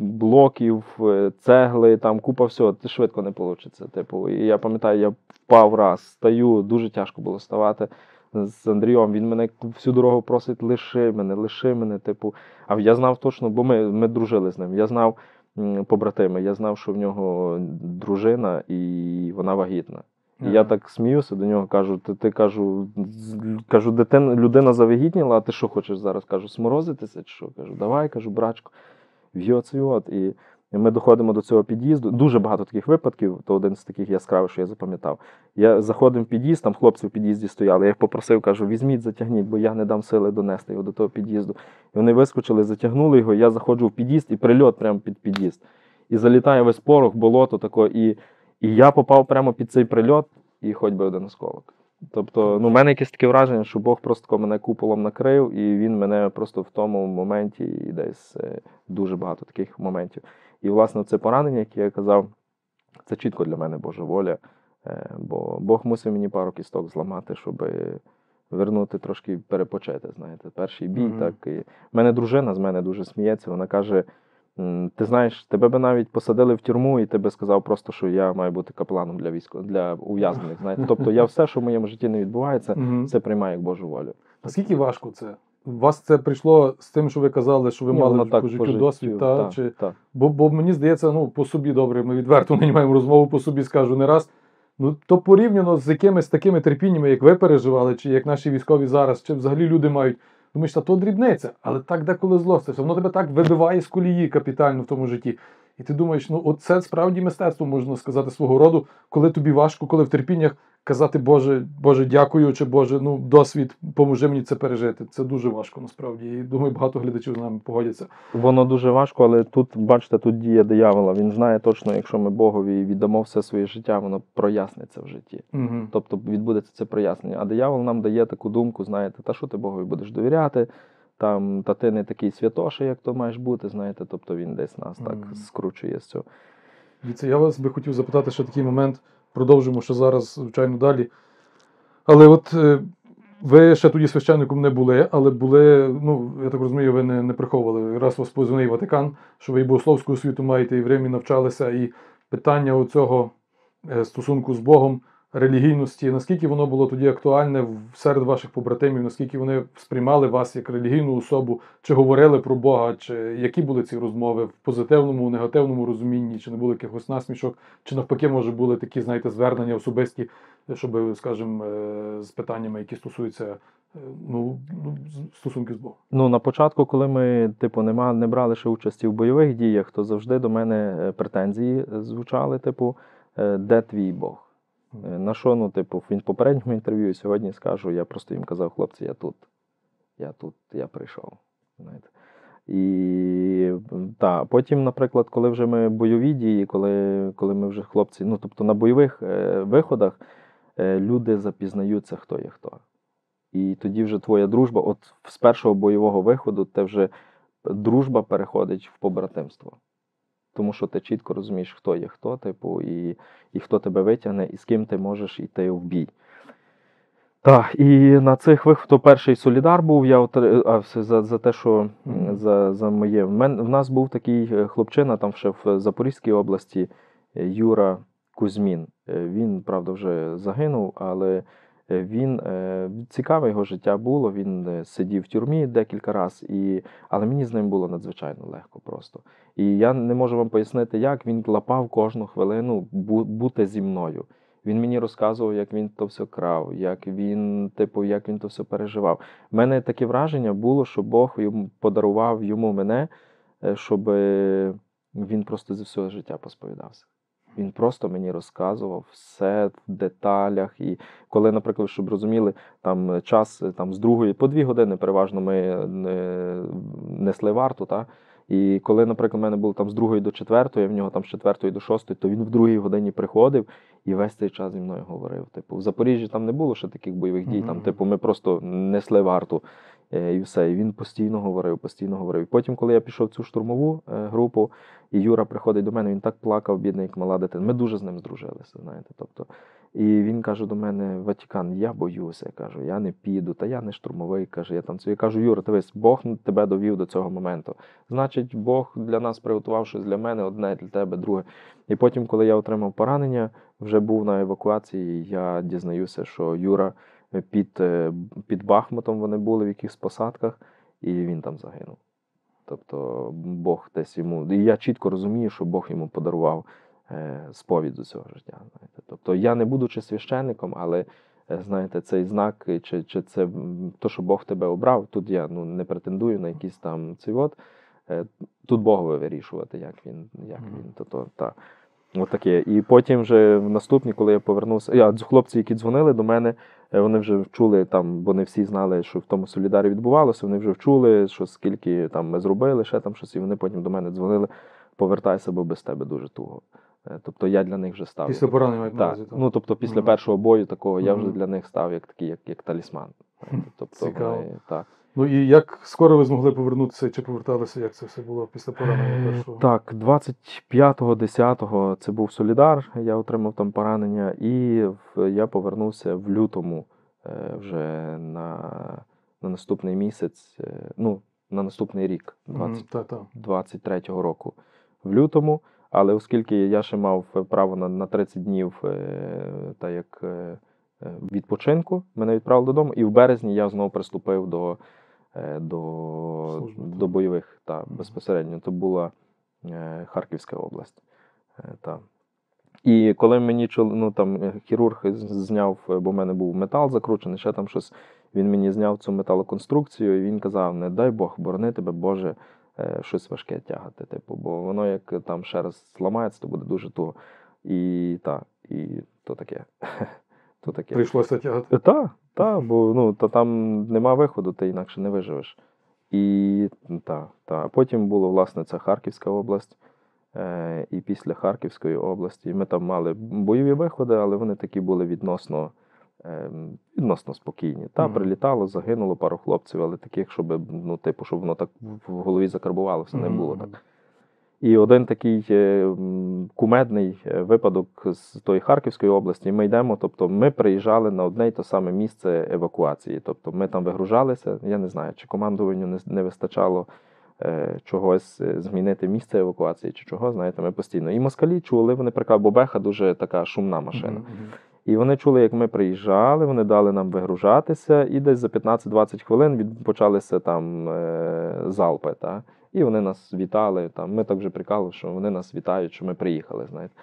блоків, е, цегли, там купа всього, це швидко не вийде. Типу, і я пам'ятаю, я впав раз, стаю, дуже тяжко було ставати з Андрієм. Він мене всю дорогу просить, лиши мене, лиши мене. Типу, а я знав точно, бо ми, ми дружили з ним. Я знав побратими, я знав, що в нього дружина і вона вагітна. І я так сміюся до нього, кажу, ти, ти кажу, кажу, дитина, людина завагітніла, а ти що хочеш зараз? Кажу, сморозитися чи що? Кажу, давай, кажу, брачко, в'йот от. І ми доходимо до цього під'їзду. Дуже багато таких випадків, то один з таких яскравих, що я запам'ятав. Я заходив в під'їзд, там хлопці в під'їзді стояли. Я їх попросив, кажу, візьміть, затягніть, бо я не дам сили донести його до того під'їзду. І вони вискочили, затягнули його. Я заходжу в під'їзд і прильот прямо під під'їзд. І залітає весь порох, болото тако, і, і я попав прямо під цей прильот, і хоч би один осколок. Тобто, ну, в мене якесь таке враження, що Бог просто мене куполом накрив, і він мене просто в тому моменті, і десь е, дуже багато таких моментів. І, власне, це поранення, яке я казав, це чітко для мене Божа воля. Е, Бо Бог мусив мені пару кісток зламати, щоб вернути трошки перепочити. Знаєте, перший бій. Мгм. Так і в мене дружина з мене дуже сміється. Вона каже: «М, ти знаєш, тебе би навіть посадили в тюрму, і ти би сказав просто, що я маю бути капланом для військо для ув'язнених. Знаєте, тобто я все, що в моєму житті не відбувається, це приймаю як Божу волю. Наскільки важко це? У вас це прийшло з тим, що ви казали, що ви Ні, мали воно по життю досвід, та, та, чи... та. Бо, бо мені здається, ну, по собі добре, ми відверто нині маємо розмову по собі, скажу не раз. Ну, то порівняно з якимись такими терпіннями, як ви переживали, чи як наші військові зараз, чи взагалі люди мають. Думаєш, та то дрібниця, але так деколи злоститься. Воно тебе так вибиває з колії капітально в тому житті. І ти думаєш, ну от це справді мистецтво, можна сказати, свого роду, коли тобі важко, коли в терпіннях казати Боже, Боже, дякую, чи Боже, ну досвід, поможи мені це пережити. Це дуже важко насправді. І думаю, багато глядачів з нами погодяться. Воно дуже важко, але тут, бачите, тут діє диявола. Він знає точно, якщо ми Богові віддамо все своє життя, воно проясниться в житті. Угу. Тобто відбудеться це прояснення. А диявол нам дає таку думку, знаєте, та що ти Богові будеш довіряти, там, та ти не такий святоша, як то маєш бути, знаєте, тобто він десь нас так Мгм. скручує з цього. Дивіться, я вас би хотів запитати ще такий момент. Продовжимо ще зараз, звичайно, далі. Але от е, ви ще тоді священником не були, але були, ну, я так розумію, ви не, не приховували. Раз вас позвонив Ватикан, що ви і богословську освіту маєте, і в Римі навчалися, і питання оцього е, стосунку з Богом, релігійності, наскільки воно було тоді актуальне серед ваших побратимів, наскільки вони сприймали вас як релігійну особу, чи говорили про Бога, чи які були ці розмови в позитивному, негативному розумінні, чи не було якихось насмішок, чи навпаки, може, були такі, знаєте, звернення особисті, щоб, скажімо, е, з питаннями, які стосуються е, ну, ну, з- стосунків Богом. Ну, на початку, коли ми, типу, не, ма- не брали ще участі в бойових діях, то завжди до мене е, претензії звучали, типу, де твій Бог? Е, На що, ну, типу, він в попередньому інтерв'ю сьогодні скажу, я просто їм казав, хлопці, я тут. Я тут, я прийшов. Знаєте. І та, потім, наприклад, коли вже ми бойові дії, коли, коли ми вже хлопці, ну тобто на бойових е, виходах е, люди запізнаються, хто є хто. І тоді вже твоя дружба, от з першого бойового виходу, те вже дружба переходить в побратимство. Тому що ти чітко розумієш, хто є хто, типу, і, і хто тебе витягне, і з ким ти можеш йти в бій. Так, і на цих виходах, то перший солідар був, я а, за, за те, що за, за моє. В, мен, в нас був такий е, хлопчина, там ще в Запорізькій області, е, Юра Кузьмін. Е, Він, правда, вже загинув, але він е, цікаве його життя було. Він е, сидів в тюрмі декілька разів, і, але мені з ним було надзвичайно легко просто. І я не можу вам пояснити, як він лапав кожну хвилину бути зі мною. Він мені розказував, як він то все крав, як він, типу, як він то все переживав. У мене таке враження було, що Бог йому подарував йому мене, е, щоб е, він просто зі всього життя посповідався. Він просто мені розказував все в деталях. І коли, наприклад, щоб розуміли, там час е, там, з другої по дві години переважно ми е, несли варту. Та? І коли, наприклад, у мене було там з другої до четвертої, в нього там з четвертої до шостої, то він в другій годині приходив і весь цей час зі мною говорив. Типу, в Запоріжжі там не було ще таких бойових дій. Там, типу, ми просто несли варту. Е, І все. І він постійно говорив, постійно говорив. І потім, коли я пішов в цю штурмову е, групу, і Юра приходить до мене, він так плакав, бідний, як мала дитина. Ми дуже з ним здружилися, знаєте. Тобто, і він каже до мене: Ватікан, я боюся. Я кажу, я не піду, та я не штурмовий. каже, я там це. Я кажу, Юра, дивись, Бог тебе довів до цього моменту. Значить, Бог для нас приготував щось для мене, одне для тебе, друге. І потім, коли я отримав поранення, вже був на евакуації, я дізнаюся, що Юра під, е, під Бахмутом вони були в якихось посадках, і він там загинув. Тобто Бог десь йому. І я чітко розумію, що Бог йому подарував е, сповідь з усього життя. Знаєте. Тобто я не будучи священником, але е, знаєте, цей знак, чи, чи це то, що Бог тебе обрав, тут я ну, не претендую на якийсь там цей от. Тут Богові вирішувати, як він, як він. То, то, та. От. І потім вже в наступні, коли я повернувся, я, хлопці, які дзвонили до мене, е, вони вже вчули там, бо не всі знали, що в тому солідарі відбувалося. Вони вже вчули, що скільки там ми зробили, ще там щось, і вони потім до мене дзвонили. Повертайся, бо без тебе дуже туго. Е, Тобто я для них вже став. Після поранення Так, так? ну тобто після Мгм. першого бою такого я вже для них став як такий, як, як талісман. Тобто, Цікаво. вони- так. Ну і як скоро ви змогли повернутися чи поверталися, як це все було після поранення Е, першого? Так, 25.10 це був Солідар, я отримав там поранення, і я повернувся в лютому е, вже на, на наступний місяць, е, ну, на наступний рік, 20, Мгм, Так, так. 23-го року в лютому. Але оскільки я ще мав право на, на 30 днів та як відпочинку, мене відправили додому, і в березні я знову приступив до, до, Служби, до бойових та, безпосередньо. То була е, Харківська область. Е, та. І коли мені ну, там, е, хірург зняв, е, бо в мене був метал закручений, ще там щось, він мені зняв цю металоконструкцію, і він казав: не дай Бог, борони тебе, Боже, е, щось важке тягати. Типу, бо воно як там ще раз зламається, то буде дуже туго. І та, і то таке. то таке. Прийшлося тягати. Так, так, бо ну, то там нема виходу, ти інакше не виживеш. І та, та. потім було, власне, це Харківська область. Е, і після Харківської області ми там мали бойові виходи, але вони такі були відносно, е, відносно спокійні. Та, Мгм. прилітало, загинуло пару хлопців, але таких, щоб, ну, типу, щоб воно так в голові закарбувалося, не було так. І один такий е, кумедний е, випадок з тої Харківської області. Ми йдемо, тобто ми приїжджали на одне й те саме місце евакуації. Тобто ми там вигружалися. Я не знаю, чи командуванню не, вистачало е, чогось змінити місце евакуації, чи чого, знаєте, ми постійно. І москалі чули, вони приказ, бо Беха дуже така шумна машина. І вони чули, як ми приїжджали, вони дали нам вигружатися, і десь за 15-20 хвилин почалися там залпи. Та? І вони нас вітали. Там. Ми так вже прикали, що вони нас вітають, що ми приїхали. Знаєте.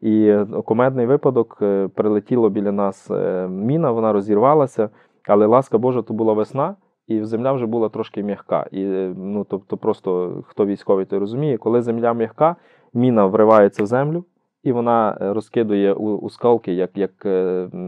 І е, кумедний випадок е, прилетіло біля нас е, міна, вона розірвалася, але ласка Божа, то була весна, і земля вже була трошки м'яка. І ну, тобто, просто хто військовий, той розуміє, коли земля м'яка, міна вривається в землю, і вона розкидує у, у скалки як, як,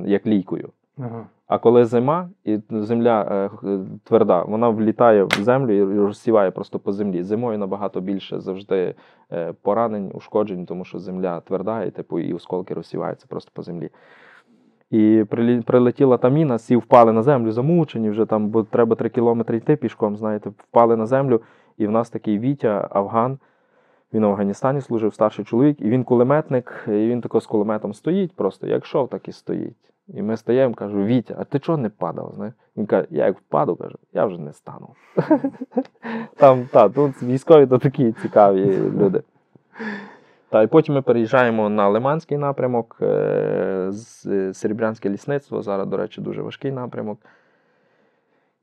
як лійкою. Ага. А коли зима і земля е, тверда, вона влітає в землю і розсіває просто по землі. Зимою набагато більше завжди е, поранень, ушкоджень, тому що земля тверда, і типу і осколки розсіваються просто по землі. І прилетіла та міна, всі впали на землю, замучені вже там, бо треба три кілометри йти пішком, знаєте, впали на землю. І в нас такий Вітя, Афган, він в Афганістані служив старший чоловік, і він кулеметник, і він тако з кулеметом стоїть, просто як йшов, так і стоїть. І ми стаємо, кажу, Вітя, а ти чого не падав? Знаєш? Він каже, я як впаду, каже, я вже не стану. Там, та, тут військові то такі цікаві люди. Та, і потім ми переїжджаємо на Лиманський напрямок, е, е, Серебрянське лісництво. Зараз, до речі, дуже важкий напрямок.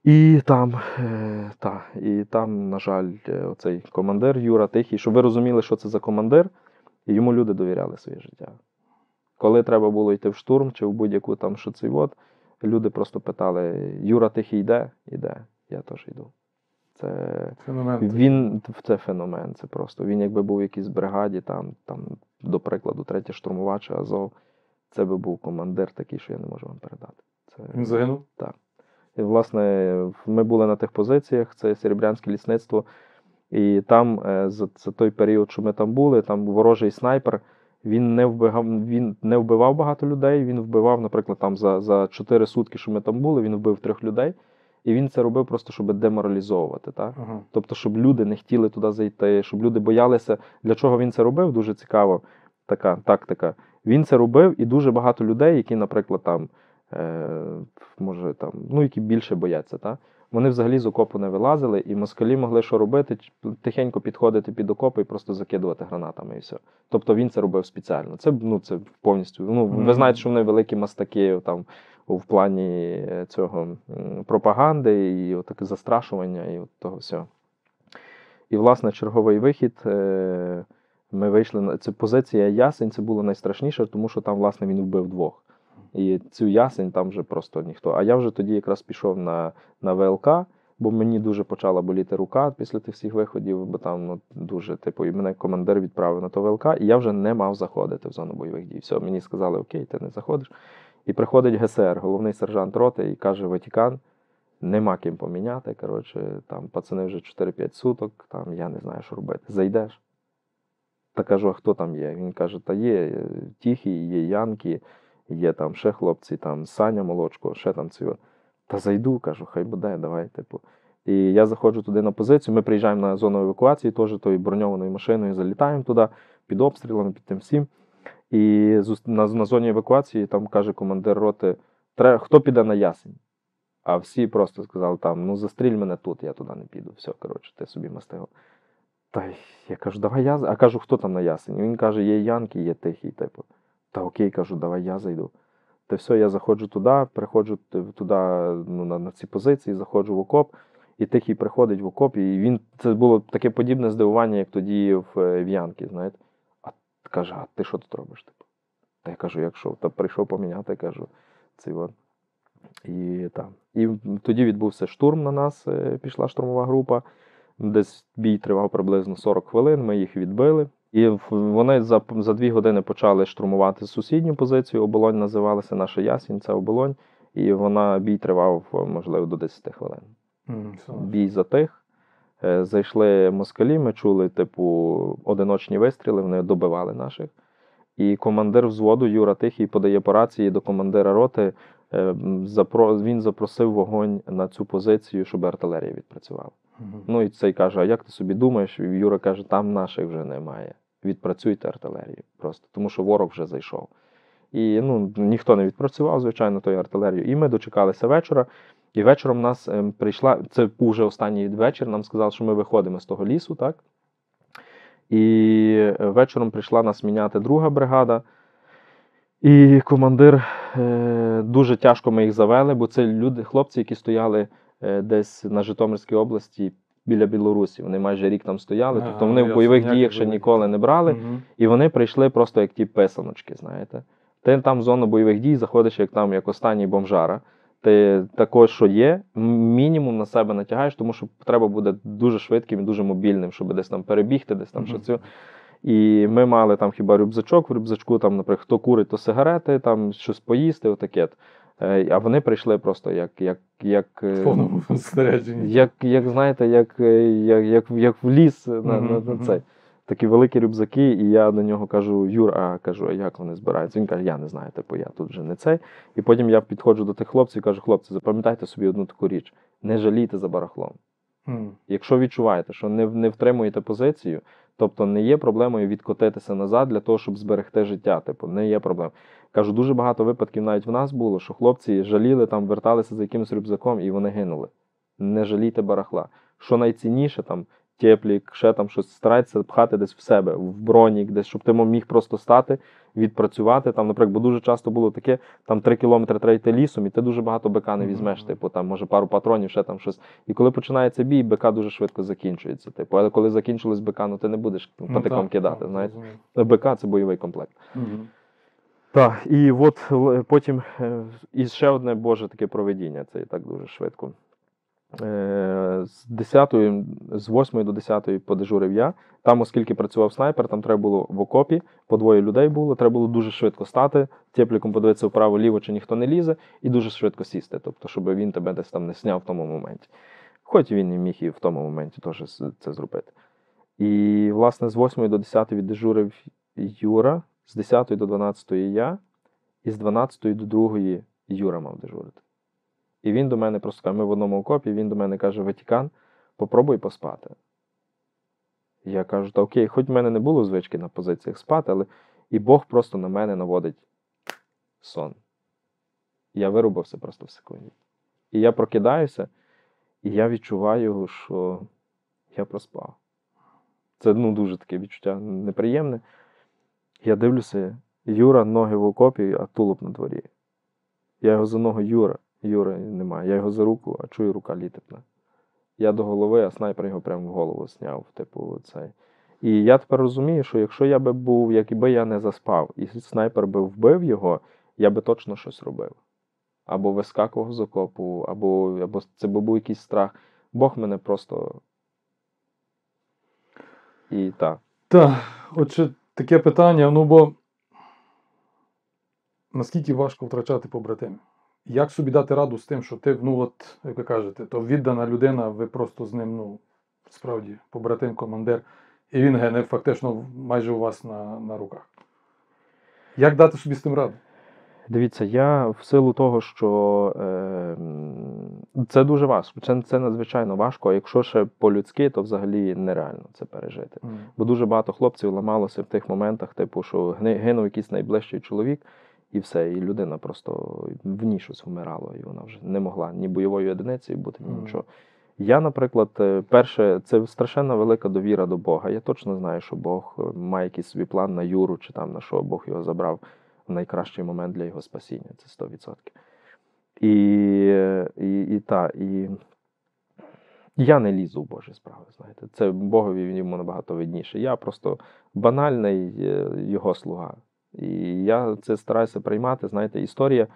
І там, е, та, і там, на жаль, оцей командир Юра Тихий, щоб ви розуміли, що це за командир, і йому люди довіряли своє життя. Коли треба було йти в штурм чи в будь-яку там що люди просто питали: Юра, тихий йде? Іде. Я теж йду. Це Феномен. він це феномен. Це просто. Він якби був в якійсь бригаді, там, там, до прикладу, третя штурмова чи Азов, це би був командир такий, що я не можу вам передати. Це... Він загинув? І, власне, ми були на тих позиціях, це Серебрянське лісництво. І там е, за, за той період, що ми там були, там ворожий снайпер, він не вбивав, він не вбивав багато людей. Він вбивав, наприклад, там за, за 4 сутки, що ми там були, він вбив трьох людей. І він це робив просто, щоб деморалізовувати. Так? Ага. Тобто, щоб люди не хотіли туди зайти, щоб люди боялися. Для чого він це робив? Дуже цікаво. Така тактика. Він це робив, і дуже багато людей, які, наприклад, там, е, може, там, ну, які більше бояться, та? Вони взагалі з окопу не вилазили, і москалі могли що робити? Тихенько підходити під окопи і просто закидувати гранатами і все. Тобто він це робив спеціально. Це, ну, це повністю. Ну, ви знаєте, що вони великі мастаки там, в плані цього пропаганди і таке застрашування, і от того всього. І, власне, черговий вихід. е, Ми вийшли на це позиція ясень. Це було найстрашніше, тому що там, власне, він вбив двох. І цю ясень там вже просто ніхто. А я вже тоді якраз пішов на, на ВЛК, бо мені дуже почала боліти рука після тих всіх виходів, бо там ну, дуже, типу, і мене командир відправив на то ВЛК, і я вже не мав заходити в зону бойових дій. Все, мені сказали, окей, ти не заходиш. І приходить ГСР, головний сержант роти, і каже: Ватікан, нема ким поміняти. Коротше, там пацани вже 4-5 суток, там я не знаю, що робити. Зайдеш. Та кажу, а хто там є? Він каже: Та є е, Тіхій, є Янки, є там ще хлопці, там Саня Молочко, ще там цього. Та зайду, кажу, хай буде, давай, типу. І я заходжу туди на позицію. Ми приїжджаємо на зону евакуації, теж тою броньованою машиною, залітаємо туди під обстрілами, під тим всім. І на, на зоні евакуації там каже командир роти: «Тре- хто піде на ясень? А всі просто сказали там: ну застріль мене тут, я туди не піду. Все, коротше, ти собі мастего. Та я кажу, давай я. А кажу, хто там на ясень? Він каже, є Янки, є тихий, типу. Та окей, кажу, давай я зайду. Та все, я заходжу туди, приходжу туди ну, на, на ці позиції, заходжу в окоп, і тихий приходить в окоп, і він це було таке подібне здивування, як тоді в, е, в Янки, знаєте. А каже, а ти що тут робиш? Типу? Та я кажу, якщо та прийшов поміняти, кажу, цей от. І, там. і тоді відбувся штурм на нас, е, пішла штурмова група. Десь бій тривав приблизно 40 хвилин, ми їх відбили. І вони за, за дві години почали штурмувати сусідню позицію. Оболонь називалася наша ясінь, це оболонь. І вона бій тривав, можливо, до 10 хвилин. Все. Бій затих. Е, Зайшли москалі, ми чули, типу, одиночні вистріли, вони добивали наших. І командир взводу Юра Тихий подає по рації до командира роти. е, Він запросив вогонь на цю позицію, щоб артилерія відпрацювала. Ну і цей каже: А як ти собі думаєш? Юра каже, там наших вже немає. Відпрацюйте артилерію просто, тому що ворог вже зайшов. І ну, ніхто не відпрацював, звичайно, тою артилерією. І ми дочекалися вечора. І вечором нас ем, прийшла, це був вже останній вечір, нам сказали, що ми виходимо з того лісу, так? І вечором прийшла нас міняти друга бригада. І командир е, дуже тяжко ми їх завели, бо це люди, хлопці, які стояли десь на Житомирській області біля Білорусі. Вони майже рік там стояли, тобто вони в бойових діях ще ніколи не брали. І вони прийшли просто як ті писаночки, знаєте. Ти там в зону бойових дій заходиш як там, як останній бомжара. Ти також, що є, мінімум на себе натягаєш, тому що треба буде дуже швидким і дуже мобільним, щоб десь там перебігти, десь там Мгм. що цю. І ми мали там хіба рюкзачок, в рюкзачку, там, наприклад, хто курить, то сигарети, там щось поїсти, отаке. Е, А вони прийшли просто як, як, як, е, В повному спорядженні. як, як знаєте, як, е, як, як, як в ліс на, на, на цей. Такі великі рюкзаки, і я до нього кажу: Юр, а кажу, а як вони збираються? Він каже, я не знаю, типу, я тут вже не цей. І потім я підходжу до тих хлопців і кажу, хлопці, запам'ятайте собі одну таку річ: не жалійте за барахлом. М. Якщо відчуваєте, що не, не втримуєте позицію, тобто не є проблемою відкотитися назад для того, щоб зберегти життя. Типу, не є проблем. Кажу, дуже багато випадків навіть в нас було, що хлопці жаліли там, верталися за якимось рюкзаком і вони гинули. Не жалійте барахла. Що найцінніше, там теплік, ще там щось старайтеся пхати десь в себе, в бронік, десь, щоб ти міг просто стати, відпрацювати. Там, наприклад, бо дуже часто було таке, там три кілометри треба йти лісом, і ти дуже багато бика не візьмеш. Типу, там може пару патронів, ще там щось. І коли починається бій, БК дуже швидко закінчується. Типу, але коли закінчилось БК, ну ти не будеш Ну, патиком так, кидати. так, знаєте. зрозумів. БК це бойовий комплект. Мгм. Так, і от потім е, і ще одне Боже таке проведіння, це і так дуже швидко. Е, З 10, з 8 до 10 подежурив я. Там, оскільки працював снайпер, там треба було в окопі, по двоє людей було, треба було дуже швидко стати, тепліком подивитися вправо-ліво, чи ніхто не лізе, і дуже швидко сісти, тобто, щоб він тебе десь там не сняв в тому моменті. Хоч він і міг і в тому моменті теж це зробити. І, власне, з 8 до 10 віддежурив Юра, з 10 до 12 я, і з 12 до 2 Юра мав дежурити. І він до мене просто каже, ми в одному окопі, він до мене каже: Ватікан, попробуй поспати. Я кажу, та окей, хоч в мене не було звички на позиціях спати, але і Бог просто на мене наводить сон. Я вирубався просто в секунді. І я прокидаюся, і я відчуваю, що я проспав. Це ну, дуже таке відчуття неприємне. Я дивлюся, Юра, ноги в окопі, а тулуб на дворі. Я його за ногу Юра, Юра немає. Я його за руку, а чую, рука літепна. Я до голови, а снайпер його прямо в голову зняв. Типу, цей. І я тепер розумію, що якщо я би був, якби я не заспав, і снайпер би вбив його, я би точно щось робив. Або вискакував з окопу, або, або це би був якийсь страх. Бог мене просто. І так. Так, отже, таке питання, ну бо наскільки важко втрачати побратимів? Як собі дати раду з тим, що ти, ну от, як ви кажете, то віддана людина, ви просто з ним, ну, справді, побратим, командир, і він гене фактично майже у вас на, на руках. Як дати собі з тим раду? Дивіться, я в силу того, що е, це дуже важко. Це, це надзвичайно важко. А якщо ще по-людськи, то взагалі нереально це пережити. Бо дуже багато хлопців ламалося в тих моментах, типу, що гинув якийсь найближчий чоловік, і все, і людина просто в ній щось вмирало, і вона вже не могла ні бойовою одиницею бути, ні Мгм. нічого. Я, наприклад, е, перше, це страшенна велика довіра до Бога. Я точно знаю, що Бог е, має якийсь свій план на Юру, чи там на що Бог його забрав найкращий момент для його спасіння. Це 100%. І, і, і, та, і я не лізу в Божі справи, знаєте. Це Богові він йому набагато видніше. Я просто банальний е, його слуга. І я це стараюся приймати. Знаєте, історія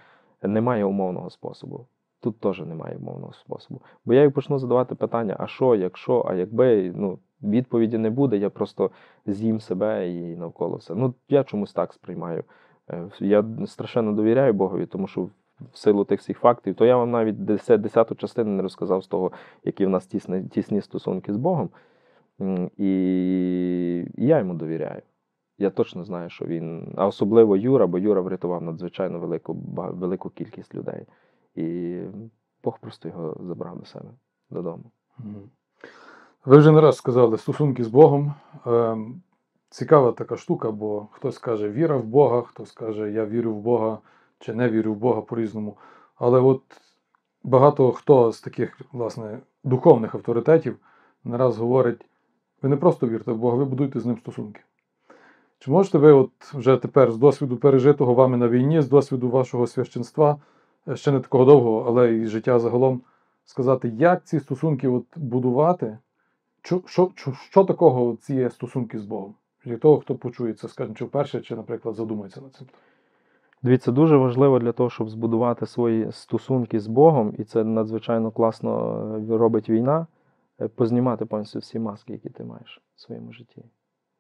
не має умовного способу. Тут теж немає умовного способу. Бо я як почну задавати питання: а що, якщо, а якби, ну, відповіді не буде, я просто з'їм себе і навколо все. Ну, я чомусь так сприймаю. Е, Я страшенно довіряю Богові, тому що в силу тих всіх фактів, то я вам навіть десяту частину не розказав з того, які в нас тісні, тісні стосунки з Богом. І, я йому довіряю. Я точно знаю, що він, а особливо Юра, бо Юра врятував надзвичайно велику, велику кількість людей. І Бог просто його забрав до себе додому. Ви вже не раз сказали стосунки з Богом. Цікава така штука, бо хтось каже віра в Бога, хтось каже я вірю в Бога чи не вірю в Бога по-різному. Але от багато хто з таких, власне, духовних авторитетів не раз говорить: ви не просто вірте в Бога, ви будуєте з ним стосунки. Чи можете ви от вже тепер з досвіду пережитого вами на війні, з досвіду вашого священства, е, ще не такого довгого, але і життя загалом, сказати, як ці стосунки от будувати? Що, що, що, такого ці стосунки з Богом? Для того, хто почує це, скажімо, чи вперше, чи, наприклад, задумається над цим. Дивіться, дуже важливо для того, щоб збудувати свої стосунки з Богом, і це надзвичайно класно е, робить війна, е, познімати повністю всі маски, які ти маєш в своєму житті.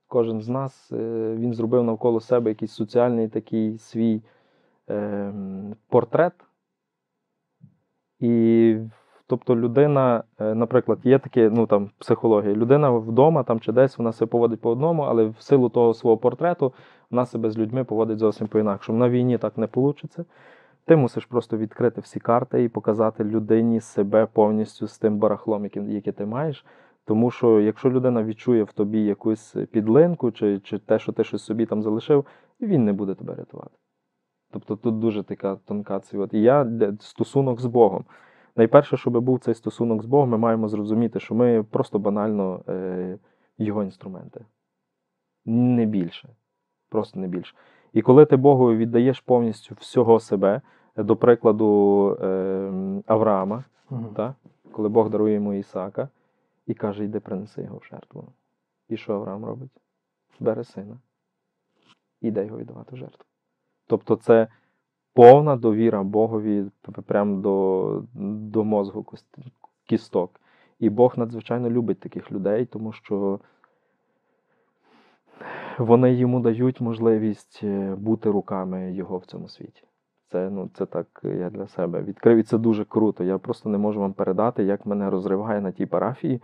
Кожен з нас е, він зробив навколо себе якийсь соціальний такий свій е, портрет. І тобто людина, е, наприклад, є таке, ну там психологія, людина вдома там чи десь вона себе поводить по одному, але в силу того свого портрету вона себе з людьми поводить зовсім по-інакшому. На війні так не вийде. Ти мусиш просто відкрити всі карти і показати людині себе повністю з тим барахлом, яке ти маєш. Тому що якщо людина відчує в тобі якусь підлинку, чи, чи те, що ти щось собі там залишив, він не буде тебе рятувати. Тобто тут дуже така тонка ця. І я стосунок з Богом. Найперше, щоб був цей стосунок з Богом, ми маємо зрозуміти, що ми просто банально е, його інструменти. Не більше. Просто не більше. І коли ти Богу віддаєш повністю всього себе, до прикладу е, Авраама, Мгм. та? коли Бог дарує йому Ісака і каже, йди принеси його в жертву. І що Авраам робить? Бере сина і йде його віддавати в жертву. Тобто, це повна довіра Богові п- прям до, до кост- кісток. І Бог надзвичайно любить таких людей, тому що вони йому дають можливість е, бути руками його в цьому світі. Це, ну, це так я для себе відкрив, і це дуже круто. Я просто не можу вам передати, як мене розриває на тій парафії,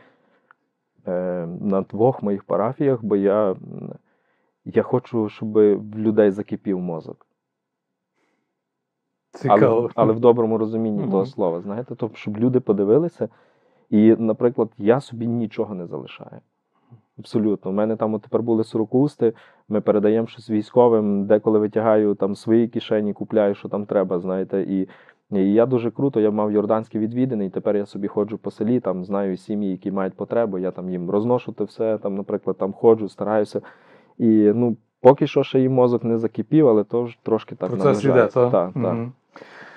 е, на двох моїх парафіях, бо я, я хочу, щоб в людей закипів мозок. Але, Цікаво. але в доброму розумінні Мгм. того слова, знаєте, тобто, щоб люди подивилися, і, наприклад, я собі нічого не залишаю. Абсолютно. У мене там от тепер були сорокусти, ми передаємо щось військовим, деколи витягаю там свої кишені, купляю, що там треба, знаєте. І, і я дуже круто, я мав йорданські відвідини, і тепер я собі ходжу по селі, там знаю сім'ї, які мають потребу, я там їм розношу те все, там, наприклад, там ходжу, стараюся. І ну, поки що ще її мозок не закипів, але то ж трошки так Процес іде, наближається. так? Так, так.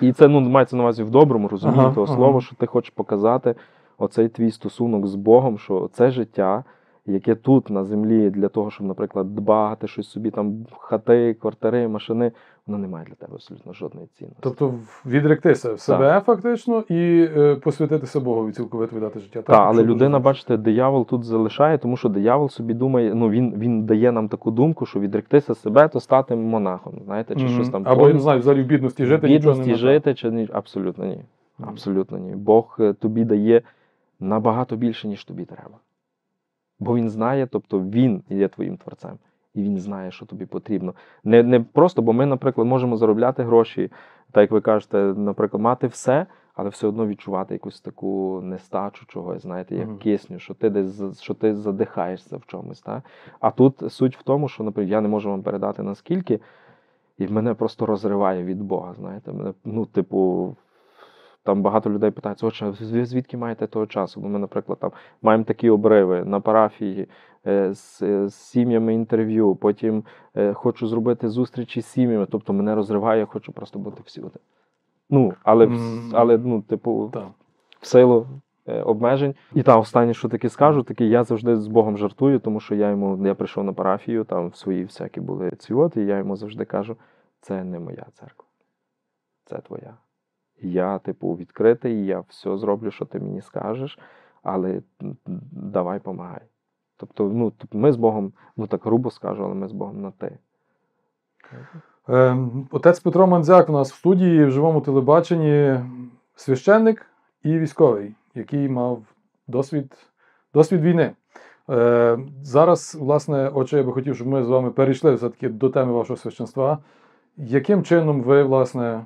І це ну, мається на увазі в доброму розумінні Ага, того ага. слова, що ти хочеш показати оцей твій стосунок з Богом, що це життя, яке тут на землі для того, щоб, наприклад, дбати щось собі, там хати, квартири, машини, воно не має для тебе абсолютно жодної цінності. Тобто відректися в себе фактично і е, посвятитися Богові, цілковито віддати життя. Так, але людина, бачите, диявол тут залишає, тому що диявол собі думає, ну він, він дає нам таку думку, що відректися себе, то стати монахом, знаєте, чи Мгм. щось там. Або я не знаю, взагалі в бідності жити в нічого не жити, чи ні? Абсолютно ні. Абсолютно ні. Бог е, тобі дає набагато більше, ніж тобі треба. Бо він знає, тобто він є твоїм творцем, і він знає, що тобі потрібно. Не, не просто, бо ми, наприклад, можемо заробляти гроші, так як ви кажете, наприклад, мати все, але все одно відчувати якусь таку нестачу чогось, знаєте, як Мгм. кисню, що ти десь що ти задихаєшся в чомусь. Так? А тут суть в тому, що, наприклад, я не можу вам передати наскільки, і мене просто розриває від Бога. Знаєте, мене, ну, типу, там багато людей питають, отже, ви звідки маєте того часу? Бо ми, наприклад, там маємо такі обриви на парафії е, з, е, з сім'ями інтерв'ю, потім е, хочу зробити зустрічі з сім'ями, тобто мене розриває, я хочу просто бути всюди. Ну, але, Мгм. але ну, типу, Так. в силу обмежень. І та останнє, що таки скажу, таки я завжди з Богом жартую, тому що я йому я прийшов на парафію, там свої всякі були ці от, і я йому завжди кажу: це не моя церква, це твоя. Я, типу, відкритий, я все зроблю, що ти мені скажеш, але давай помагай. Тобто, ну, ми з Богом, ну так грубо скажу, але ми з Богом на ти. Е, Отець Петро Мандзяк у нас в студії в живому телебаченні священник і військовий, який мав досвід, досвід війни. Е, Зараз, власне, отже, я би хотів, щоб ми з вами перейшли все-таки до теми вашого священства. Яким чином ви, власне,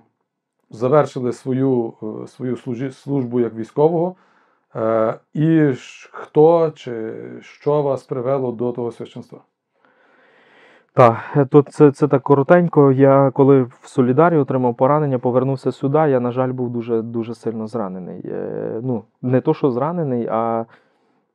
завершили свою, е, свою службу як військового? Е, І хто чи що вас привело до того священства? Так, е, тут це, це так коротенько. Я коли в Солідарі отримав поранення, повернувся сюди. Я, на жаль, був дуже дуже сильно зранений. Е, ну, не то, що зранений, а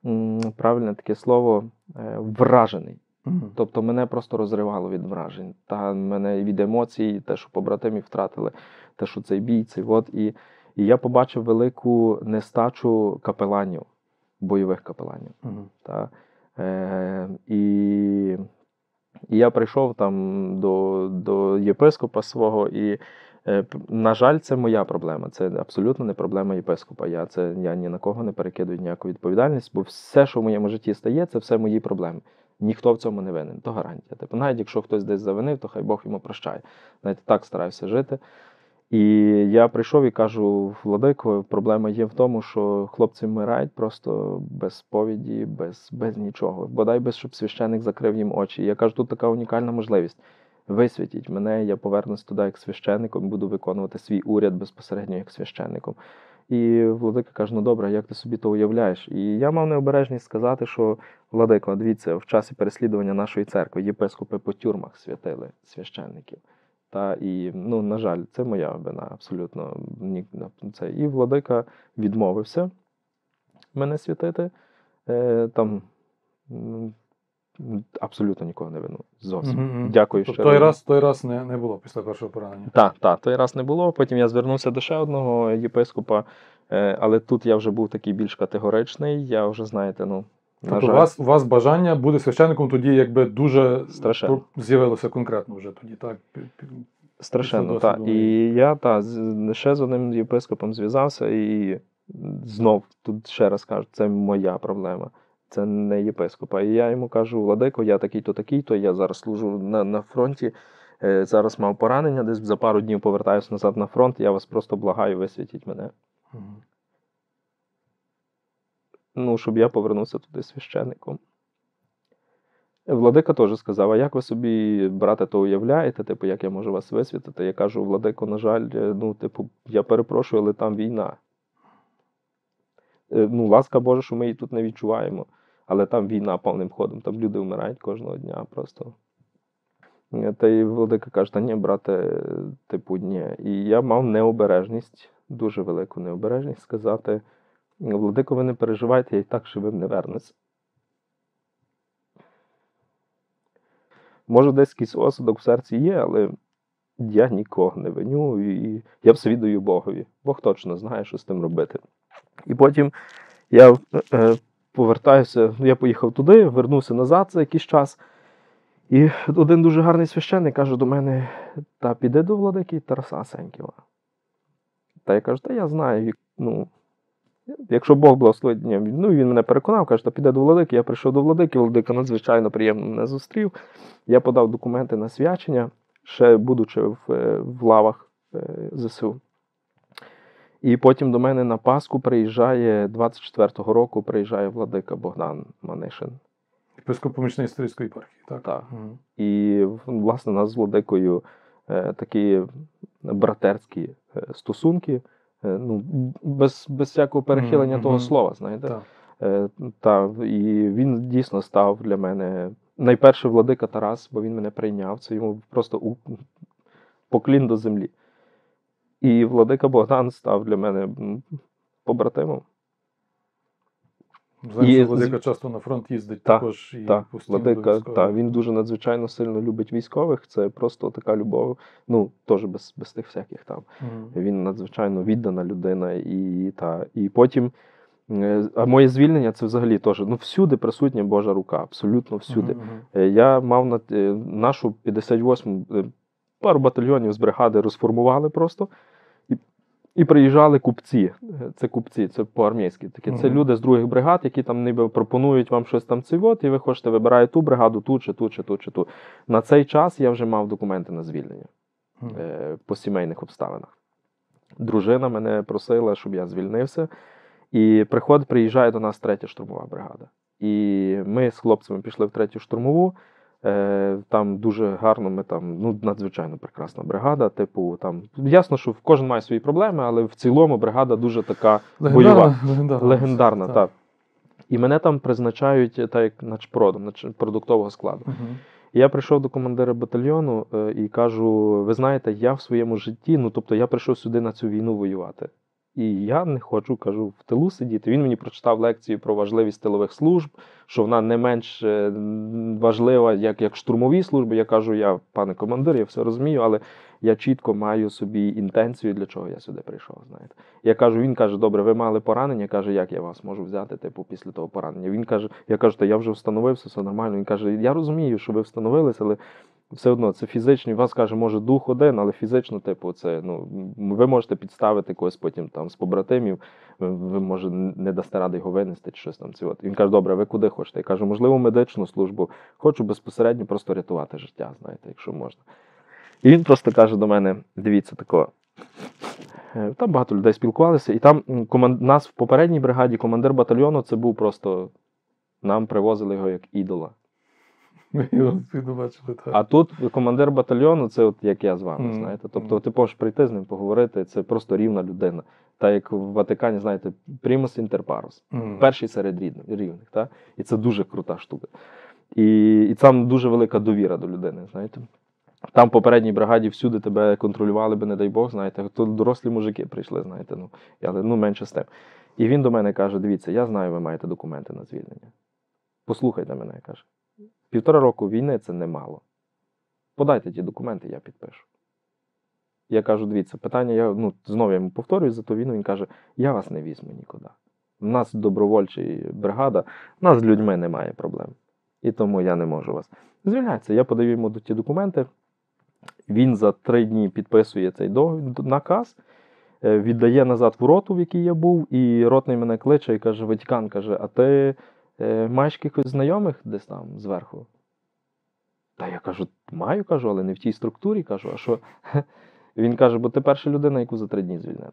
м, правильне таке слово е, вражений. Мгм. Тобто мене просто розривало від вражень. Та мене від емоцій, те, що побратимів втратили, те, що цей бій, цей от. І, і я побачив велику нестачу капеланів, бойових капеланів. Мгм. Та, е, і, і я прийшов там до, до єпископа свого, і, е, на жаль, це моя проблема. Це абсолютно не проблема єпископа. Я, це, я ні на кого не перекидую ніяку відповідальність, бо все, що в моєму житті стає, це все мої проблеми. Ніхто в цьому не винен, то гарантія. Типу, навіть якщо хтось десь завинив, то хай Бог йому прощає. Знаєте, так стараюся жити. І я прийшов і кажу: Владико, проблема є в тому, що хлопці вмирають просто без сповіді, без, без нічого. Бодай без щоб священик закрив їм очі. Я кажу, тут така унікальна можливість. Висвітіть мене, я повернусь туди як священником, буду виконувати свій уряд безпосередньо як священником. І Владика каже: ну добре, як ти собі то уявляєш? І я мав необережність сказати, що Владико, дивіться, в часі переслідування нашої церкви єпископи по тюрмах святили священників. Та і, ну, на жаль, це моя вина абсолютно. Це. І владика відмовився мене святити. Е, там абсолютно нікого не вину. Зовсім. Мгм. Дякую Тобто той раз, той раз не, не було після першого поранення. Так, так, той раз не було. Потім я звернувся до ще одного єпископа, е, але тут я вже був такий більш категоричний. Я вже, знаєте, ну. Тобто у вас, у вас бажання бути священником тоді, якби дуже Страшенно. з'явилося конкретно вже тоді, так? Страшенно, так. І я та, ще з одним єпископом зв'язався, і знов тут ще раз кажу, це моя проблема. Це не єпископа. І я йому кажу, Владико, я такий-то, такий-то, я зараз служу на, на фронті. е, Зараз мав поранення, десь за пару днів повертаюся назад на фронт. Я вас просто благаю, висвітіть мене. Мгм. Ну, щоб я повернувся туди священником. Владика теж сказав: а як ви собі, брате, то уявляєте, типу, як я можу вас висвітити? Я кажу, Владико, на жаль, е, ну, типу, я перепрошую, але там війна. Е, Ну, ласка Божа, що ми її тут не відчуваємо, але там війна повним ходом, там люди вмирають кожного дня просто. Е, Та й Владика каже, та ні, брате, типу, ні. І я мав необережність, дуже велику необережність сказати: Владико, ви не переживайте, я і так живим не вернусь. Може, десь якийсь осадок в серці є, але я нікого не виню, і я все віддаю Богові. Бог точно знає, що з тим робити. І потім я е, повертаюся, я поїхав туди, вернувся назад за якийсь час. І один дуже гарний священник каже до мене: та піди до владики Тараса Сеньківа. Та я кажу, та я знаю, ну, якщо Бог благословить, ні, ну він мене переконав, каже, та піде до владики. Я прийшов до владики, владика надзвичайно приємно мене зустрів. Я подав документи на свячення, ще будучи в, е, в лавах е, ЗСУ. І потім до мене на Пасху приїжджає 24-го року приїжджає владика Богдан Манишин. Єпископ помічний історичної єпархії, так? Так. Мгм. І власне у нас з владикою е, такі братерські стосунки, ну, без, без всякого перехилення Мгм, того слова, знаєте. Так. Е, та, і він дійсно став для мене найперше владика Тарас, бо він мене прийняв. Це йому просто у, поклін до землі. І владика Богдан став для мене побратимом. Знаємо, І з- Владика часто на фронт їздить Так, також і постійно владика, та, він дуже надзвичайно сильно любить військових. Це просто така любов. Ну, теж без, без тих всяких там. Мгм. Він надзвичайно віддана людина. І, та, і потім. е, А моє звільнення це взагалі теж ну, всюди присутня Божа рука, абсолютно всюди. Мгм, мгм. Е, Я мав на е, нашу 58-му е, пару батальйонів з бригади розформували просто. І, приїжджали купці. Це купці, це по-армійськи. Такі. Це Мгм. люди з других бригад, які там ніби пропонують вам щось там цивот, і ви хочете вибираєте ту бригаду, ту чи ту, чи ту, чи ту. На цей час я вже мав документи на звільнення Мгм. е, по сімейних обставинах. Дружина мене просила, щоб я звільнився. І приходить, приїжджає до нас третя штурмова бригада. І ми з хлопцями пішли в третю штурмову. Е, там дуже гарно, ми там, ну, надзвичайно прекрасна бригада. Типу, там ясно, що кожен має свої проблеми, але в цілому бригада дуже така бойова. Легендарна, легендарна. Легендарна, Так. так. І мене там призначають е, так як начпродом, нач- продуктового складу. І Я прийшов до командира батальйону е, і кажу: ви знаєте, я в своєму житті, ну тобто я прийшов сюди на цю війну воювати. І я не хочу, кажу, в тилу сидіти. Він мені прочитав лекцію про важливість тилових служб, що вона не менш е, важлива, як, як штурмові служби. Я кажу, я, пане командир, я все розумію, але я чітко маю собі інтенцію, для чого я сюди прийшов. Знаєте. Я кажу, він каже, добре, ви мали поранення. Каже, як я вас можу взяти, типу, після того поранення. Він каже, я кажу, та я вже встановився, все нормально. Він каже, я розумію, що ви встановилися, але все одно це фізично. Вас каже, може дух один, але фізично, типу, це ну ви можете підставити когось потім там з побратимів. Ви, може не дасте ради його винести чи щось там. Це от. Він каже, добре, ви куди хочете? Я кажу, можливо, медичну службу. Хочу безпосередньо просто рятувати життя, знаєте, якщо можна. І він просто каже до мене: дивіться такого. Е, Там багато людей спілкувалися, і там команд... нас в попередній бригаді командир батальйону це був просто. Нам привозили його як ідола. Бачили, так. А тут командир батальйону, це от як я з вами, Мгм. знаєте. Тобто ти можеш прийти з ним поговорити, це просто рівна людина. Та як в Ватикані, знаєте, примус інтерпарус. Мгм. Перший серед рідних, рівних. Та? І це дуже крута штука. І, і там дуже велика довіра до людини, знаєте. Там в попередній бригаді всюди тебе контролювали би, не дай Бог, знаєте, то дорослі мужики прийшли, знаєте, ну, але ну менше з тим. І він до мене каже: дивіться, я знаю, ви маєте документи на звільнення. Послухайте мене, каже. Півтора року війни це немало. Подайте ті документи, я підпишу. Я кажу: дивіться, питання, я ну, знову я йому повторюю за ту війну. Він каже: я вас не візьму нікуди. У нас добровольча бригада, у нас з людьми немає проблем. І тому я не можу вас. Звільняється. Я подаю йому ті документи. Він за три дні підписує цей наказ, е, віддає назад в роту, в якій я був, і ротний мене кличе і каже: Ватікан каже, а ти е, маєш якихось знайомих десь там зверху? Та я кажу, маю, кажу, але не в тій структурі. кажу, а що? Він каже, бо ти перша людина, яку за три дні звільнили.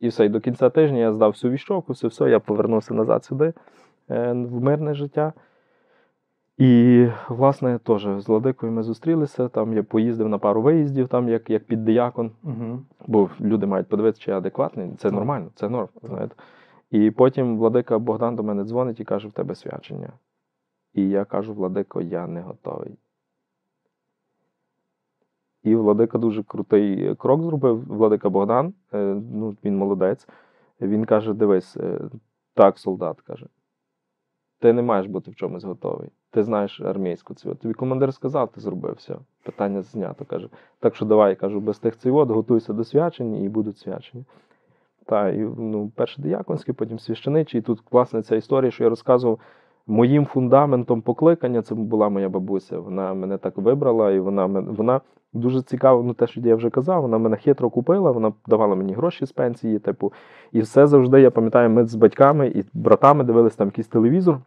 І все, і до кінця тижня я здав всю віщовку, все, все, я повернувся назад сюди, е, в мирне життя. І, власне, теж з Владикою ми зустрілися. Там я поїздив на пару виїздів, там як, як піддиякон, Мгм. бо люди мають подивитися, чи я адекватний. Це нормально, це норм. Знаєте. І потім владика Богдан до мене дзвонить і каже: в тебе свячення. І я кажу, Владико, я не готовий. І Владика дуже крутий крок зробив. Владика Богдан, е, ну, він молодець. Він каже: дивись, е, так, солдат каже. Ти не маєш бути в чомусь готовий. Ти знаєш армійську цю. Тобі командир сказав, ти зробив все. Питання знято. каже. Так що давай, кажу, без тих цивот, готуйся до свячення і будуть свячення. Та, і, ну, перше дияконське, потім священичі. І тут, власне, ця історія, що я розказував, моїм фундаментом покликання це була моя бабуся. Вона мене так вибрала, і вона, вона дуже цікаво, ну те, що я вже казав, вона мене хитро купила, вона давала мені гроші з пенсії, типу, і все завжди, я пам'ятаю, ми з батьками і братами дивилися там якийсь телевізор.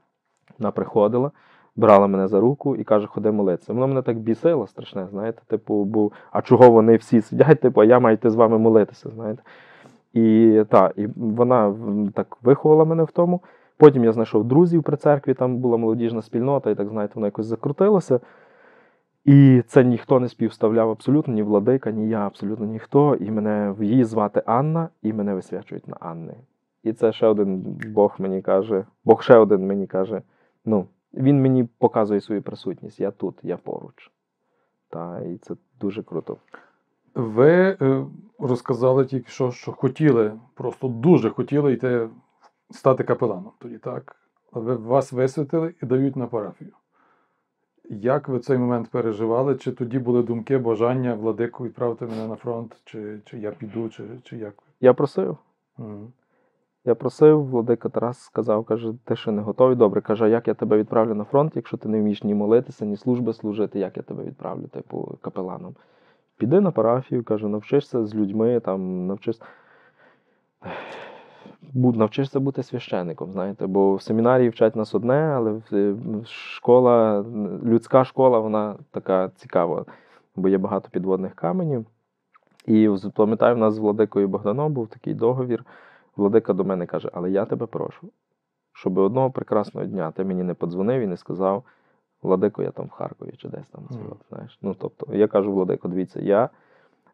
Вона приходила, брала мене за руку і каже, ходи молитися. Воно мене так бісило страшне, знаєте, типу, бо а чого вони всі сидять, типу, а я маю з вами молитися, знаєте. І та, і вона так виховала мене в тому. Потім я знайшов друзів при церкві, там була молодіжна спільнота, і так знаєте, воно якось закрутилося. І це ніхто не співставляв абсолютно, ні владика, ні я, абсолютно ніхто. І мене її звати Анна, і мене висвячують на Анни. І це ще один Бог мені каже, Бог ще один мені каже: ну, він мені показує свою присутність. Я тут, я поруч. Та, і це дуже круто. Ви е, розказали тільки що, що хотіли, просто дуже хотіли йти стати капеланом тоді, так? Ви вас висвятили і дають на парафію. Як ви цей момент переживали? Чи тоді були думки, бажання, владику, відправити мене на фронт, чи, чи я піду, чи, чи як? Я просив. Мгм. Я просив, владика Тарас сказав, каже, ти ще не готовий. Добре, каже, як я тебе відправлю на фронт, якщо ти не вмієш ні молитися, ні служби служити, як я тебе відправлю, типу, капеланом. Піди на парафію, каже, навчишся з людьми, там, навчишся. Навчишся бути священником, знаєте, бо в семінарії вчать нас одне, але е, школа, людська школа, вона така цікава, бо є багато підводних каменів. І пам'ятаю, в нас з владикою Богданом був такий договір. Владика до мене каже: Але я тебе прошу, щоб одного прекрасного дня ти мені не подзвонив і не сказав, Владико, я там в Харкові чи десь там. От, знаєш. Ну, тобто, я кажу, Владико, дивіться, я.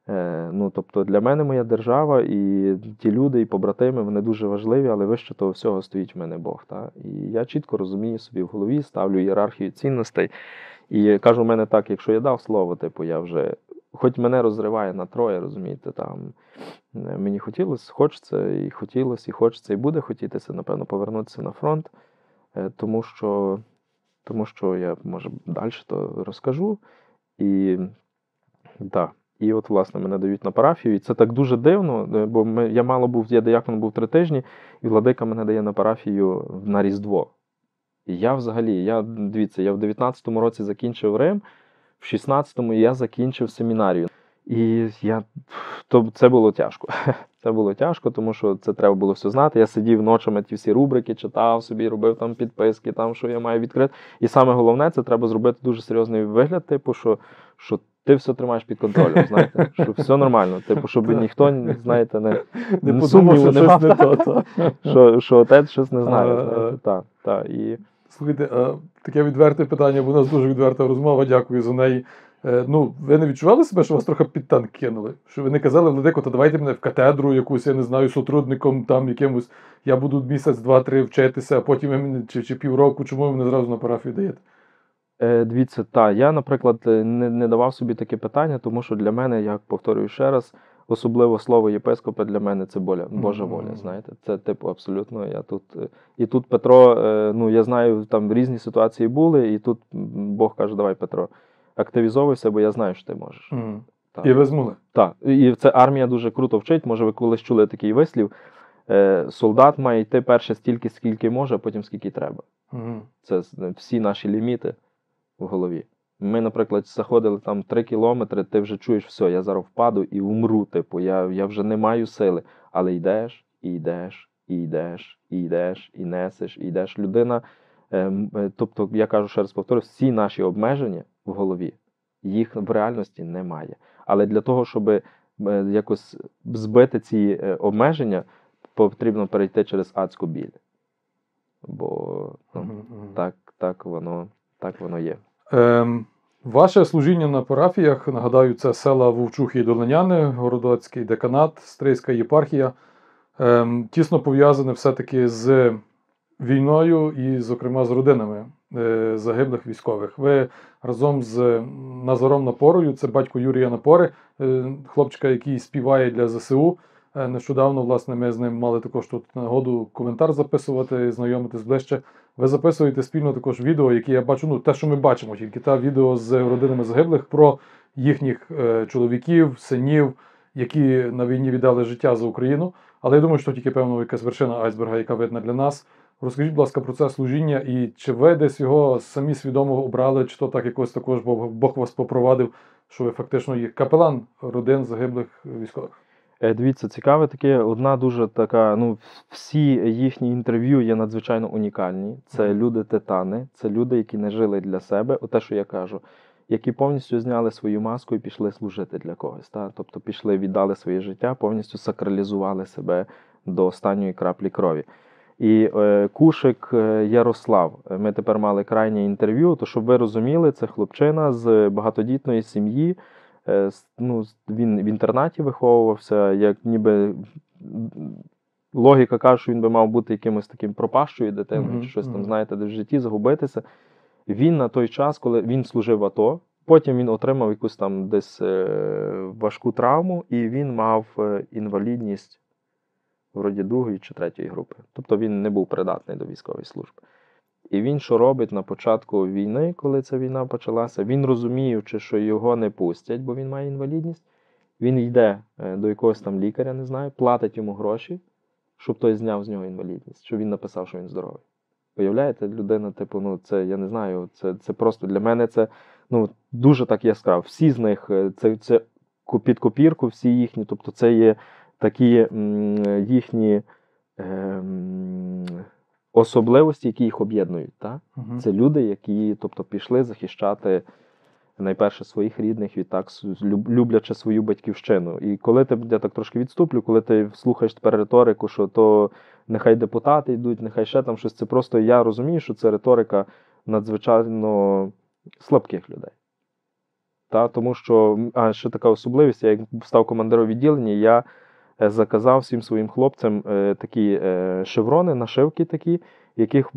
Е, ну, тобто, для мене моя держава і ті люди, і побратими, вони дуже важливі, але вище того всього стоїть в мене Бог. Та? І я чітко розумію собі в голові, ставлю ієрархію цінностей. І кажу, в мене так, якщо я дав слово, типу, я вже, хоч мене розриває на троє, розумієте, там е, мені хотілося, хочеться, і хотілося, і хочеться, і буде хотітися, напевно, повернутися на фронт, е, тому що, тому що я, може, далі то розкажу. І так. І от, власне, мене дають на парафію. І це так дуже дивно, е, бо ми, я мало був, я диякон був три тижні, і владика мене дає на парафію на Різдво. І я взагалі, я дивіться, я в 19-му році закінчив Рим, в 16-му я закінчив семінарію. І я, то це було тяжко. Це було тяжко, тому що це треба було все знати. Я сидів ночами ті всі рубрики, читав собі, робив там підписки, там що я маю відкрити. І саме головне, це треба зробити дуже серйозний вигляд, типу, що, що ти все тримаєш під контролем, знаєте, що все нормально. Типу, щоб ніхто, знаєте, не, Не сумніву що нема. щось не то. що, що отець щось не знає. Та, та, і... Слухайте, таке відверте питання, бо у нас дуже відверта розмова, дякую за неї. Е, ну, ви не відчували себе, що вас трохи під танк кинули? Що ви не казали, Владико, то давайте мене в катедру якусь, я не знаю, сотрудником там якимось, я буду місяць, два-три вчитися, а потім ви чи, чи півроку, чому ви мене зразу на парафію даєте? Е, дивіться, та, я, наприклад, е, не, не давав собі таке питання, тому що для мене, я повторюю ще раз, особливо слово єпископа для мене це боля, Божа воля. Знаєте, це типу абсолютно. Я тут е, і тут Петро, ну я знаю, там різні ситуації були, і тут Бог каже: Давай, Петро, активізовуйся, бо я знаю, що ти можеш. Мгм. Так. І ви змогли. Так, і це армія дуже круто вчить. Може, ви колись чули такий вислів. Е, солдат має йти перше стільки, скільки може, а потім скільки треба. Мгм. Це всі наші ліміти в голові. Ми, наприклад, заходили там 3 кілометри, ти вже чуєш, все, я зараз впаду і умру. Типу, я, я вже не маю сили. Але йдеш, і йдеш, і йдеш, і йдеш, і несеш, і йдеш. Людина. Ем, е, Тобто, я кажу ще раз повторю, всі наші обмеження в голові, їх в реальності немає. Але для того, щоб е, якось збити ці е, обмеження, потрібно перейти через адську біль. Бо ну, Мгм, мгм. так, так, воно, так воно є. Ем, ваше служіння на парафіях, нагадаю, це села Вовчухи і Долиняни, Городоцький деканат, Стрийська єпархія. Ем, тісно пов'язане все-таки з війною і, зокрема, з родинами е, загиблих військових. Ви разом з Назаром Напорою, це батько Юрія Напори, е, хлопчика, який співає для ЗСУ. Е, Нещодавно, власне, ми з ним мали також тут нагоду коментар записувати, знайомитись ближче. Ви записуєте спільно також відео, які я бачу, ну те, що ми бачимо, тільки та відео з родинами загиблих про їхніх чоловіків, синів, які на війні віддали життя за Україну. Але я думаю, що тільки певно якась вершина айсберга, яка видна для нас. Розкажіть, будь ласка, про це служіння, і чи ви десь його самі свідомо обрали, чи то так якось також Бог, Бог вас попровадив, що ви фактично є капелан родин загиблих військових? Е, Дивіться, цікаве таке. Одна дуже така. Ну, всі їхні інтерв'ю є надзвичайно унікальні. Це люди титани, це люди, які не жили для себе. Оте, що я кажу, які повністю зняли свою маску і пішли служити для когось. Та? Тобто пішли, віддали своє життя, повністю сакралізували себе до останньої краплі крові. І е, Кушик е, Ярослав. е, Ми тепер мали крайнє інтерв'ю. То щоб ви розуміли, це хлопчина з багатодітної сім'ї. Ну, він в інтернаті виховувався, як ніби логіка каже, що він би мав бути якимось таким пропащою дитиною, Мгм, чи щось там, знаєте, де в житті загубитися. Він на той час, коли він служив в АТО, потім він отримав якусь там десь важку травму, і він мав інвалідність вроді другої чи третьої групи. Тобто він не був придатний до військової служби. І він що робить на початку війни, коли ця війна почалася, він розуміючи, що його не пустять, бо він має інвалідність, він йде е, до якогось там лікаря, не знаю, платить йому гроші, щоб той зняв з нього інвалідність, щоб він написав, що він здоровий. Уявляєте, людина, типу, ну це я не знаю, це, це просто для мене це ну, дуже так яскраво. Всі з них е, це, це під копірку, всі їхні, тобто це є такі їхні ем, особливості, які їх об'єднують. Так? Мгм. Це люди, які тобто, пішли захищати найперше своїх рідних, відтак люблячи свою батьківщину. І коли ти я так трошки відступлю, коли ти слухаєш тепер риторику, що то нехай депутати йдуть, нехай ще там щось. Це просто я розумію, що це риторика надзвичайно слабких людей. Та, тому що а ще така особливість, я як став командиром відділення, я заказав всім своїм хлопцям е, такі е, шеврони, нашивки такі, яких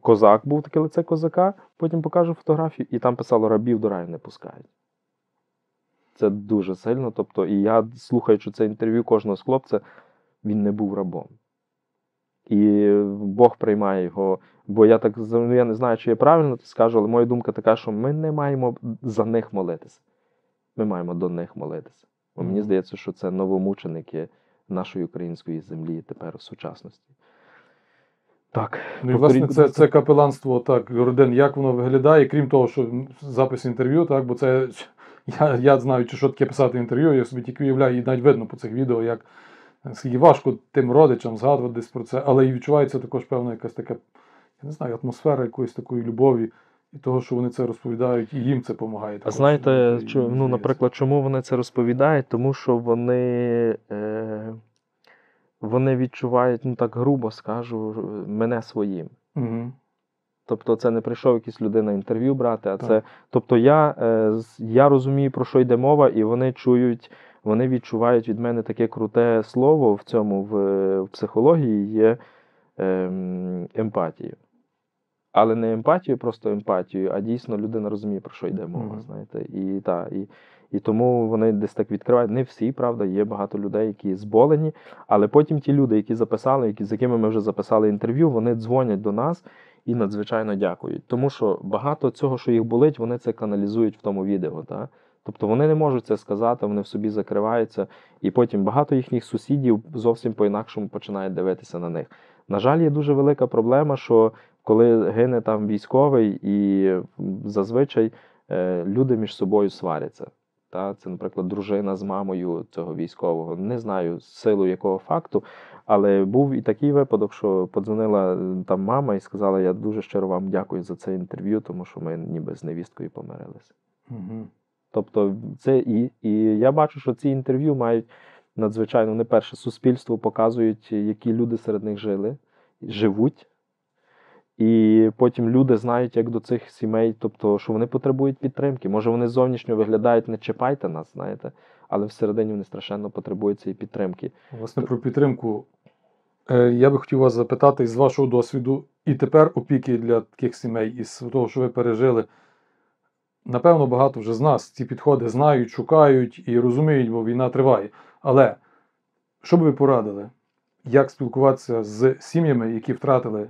козак був таке лице козака, потім покажу фотографію, і там писало рабів до раю не пускають. Це дуже сильно. Тобто, і я, слухаючи це інтерв'ю кожного з хлопця, він не був рабом. І Бог приймає його. Бо я так ну, я не знаю, чи я правильно це скажу, але моя думка така, що ми не маємо за них молитися. Ми маємо до них молитися. Бо мені здається, що це новомученики нашої української землі тепер у сучасності. Так. Ну і власне це, це капеланство так родин, як воно виглядає, крім того, що запис інтерв'ю, так, бо це я, я знаю, чи що таке писати інтерв'ю, я собі тільки уявляю, і навіть видно по цих відео, як скільки важко тим родичам згадувати десь про це, але і відчувається також певна якась така, я не знаю, атмосфера якоїсь такої любові і того, що вони це розповідають, і їм це допомагає. А знаєте, І- чо, і ну, наприклад, чому вони це розповідають? Тому що вони, е, вони відчувають, ну так грубо скажу, мене своїм. Мгм. Тобто це не прийшов якийсь людина інтерв'ю брати, а Так. це. Тобто я, е, я розумію, про що йде мова, і вони чують, вони відчувають від мене таке круте слово в цьому в, в психології є ем, емпатію. Але не емпатію, просто емпатію, а дійсно людина розуміє, про що йде мова. Мгм. Знаєте, і, та, і, і тому вони десь так відкривають. Не всі, правда, є багато людей, які зболені, але потім ті люди, які записали, які, з якими ми вже записали інтерв'ю, вони дзвонять до нас і надзвичайно дякують. Тому що багато цього, що їх болить, вони це каналізують в тому відео. Та? Тобто вони не можуть це сказати, вони в собі закриваються, і потім багато їхніх сусідів зовсім по-інакшому починають дивитися на них. На жаль, є дуже велика проблема, що коли гине там військовий, і зазвичай е, люди між собою сваряться. Та? Це, наприклад, дружина з мамою цього військового. Не знаю силу якого факту, але був і такий випадок, що подзвонила е, там мама і сказала: Я дуже щиро вам дякую за це інтерв'ю, тому що ми ніби з невісткою помирилися. Угу. Тобто, це і, і я бачу, що ці інтерв'ю мають надзвичайно не перше суспільство, показують, які люди серед них жили, живуть. І потім люди знають, як до цих сімей, тобто, що вони потребують підтримки. Може, вони зовнішньо виглядають, не чіпайте нас, знаєте, але всередині вони страшенно потребують цієї підтримки. Власне, про підтримку. Е, Я би хотів вас запитати з вашого досвіду, і тепер опіки для таких сімей, із того, що ви пережили. Напевно, багато вже з нас ці підходи знають, шукають і розуміють, бо війна триває. Але що би ви порадили, як спілкуватися з сім'ями, які втратили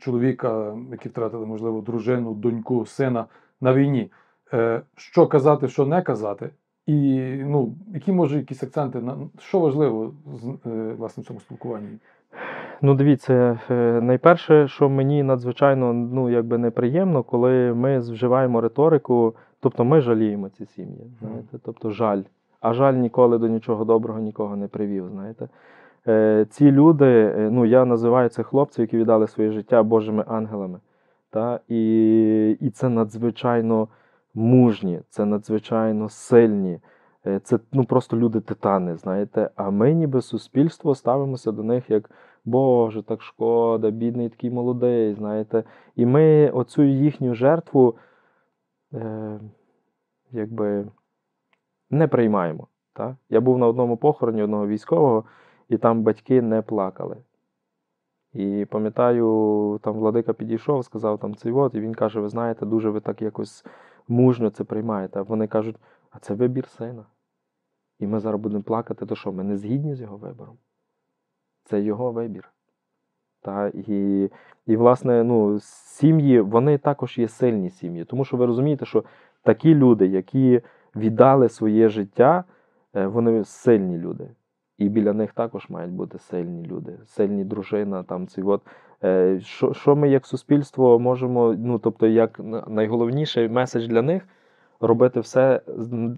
чоловіка, які втратили, можливо, дружину, доньку, сина на війні? Е, Що казати, що не казати? І ну, які може якісь акценти на що важливо е, власне в цьому спілкуванні? Ну, дивіться, е, найперше, що мені надзвичайно ну, якби неприємно, коли ми вживаємо риторику, тобто ми жаліємо ці сім'ї. Знаєте? Тобто жаль. А жаль ніколи до нічого доброго нікого не привів. Знаєте? Е, Ці люди, е, ну я називаю це хлопці, які віддали своє життя Божими ангелами. Та? І, і це надзвичайно мужні, це надзвичайно сильні. Е, Це ну, просто люди титани, знаєте. А ми, ніби суспільство, ставимося до них як Боже, так шкода, бідний такий молодий, знаєте. І ми оцю їхню жертву е, якби не приймаємо. Та? Я був на одному похороні одного військового, і там батьки не плакали. І пам'ятаю, там владика підійшов, сказав там цей от, і він каже: ви знаєте, дуже ви так якось мужньо це приймаєте. А вони кажуть, а це вибір сина. І ми зараз будемо плакати, то що, ми не згідні з його вибором? Це його вибір. Та, і, і, власне, ну, сім'ї, вони також є сильні сім'ї. Тому що ви розумієте, що такі люди, які віддали своє життя, е, вони сильні люди. І біля них також мають бути сильні люди, сильні дружина. Там ці от. Е, Що, що ми як суспільство можемо, ну тобто, як найголовніший меседж для них робити все,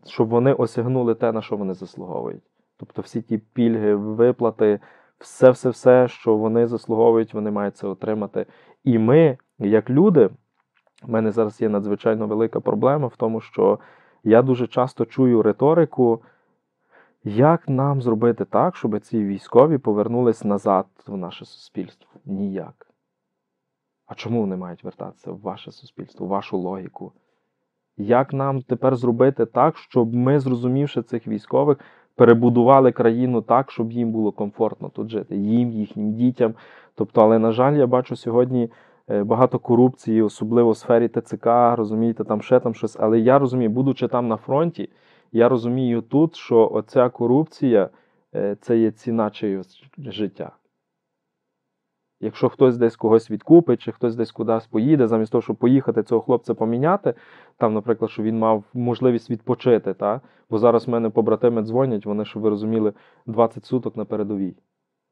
щоб вони осягнули те, на що вони заслуговують. Тобто всі ті пільги, виплати, все, все, все, що вони заслуговують, вони мають це отримати. І ми, як люди, в мене зараз є надзвичайно велика проблема в тому, що я дуже часто чую риторику, як нам зробити так, щоб ці військові повернулись назад в наше суспільство? Ніяк. А чому вони мають вертатися в ваше суспільство, в вашу логіку? Як нам тепер зробити так, щоб ми, зрозумівши цих військових, перебудували країну так, щоб їм було комфортно тут жити, їм, їхнім дітям. Тобто, але, на жаль, я бачу сьогодні е, багато корупції, особливо в сфері ТЦК, розумієте, там ще там щось. Але я розумію, будучи там на фронті, я розумію тут, що оця корупція е, це є ціна чиїсь життя. Якщо хтось десь когось відкупить, чи хтось десь кудись поїде, замість того, щоб поїхати цього хлопця поміняти, там, наприклад, що він мав можливість відпочити, та? бо зараз в мене побратими дзвонять, вони, щоб ви розуміли, 20 суток на передовій.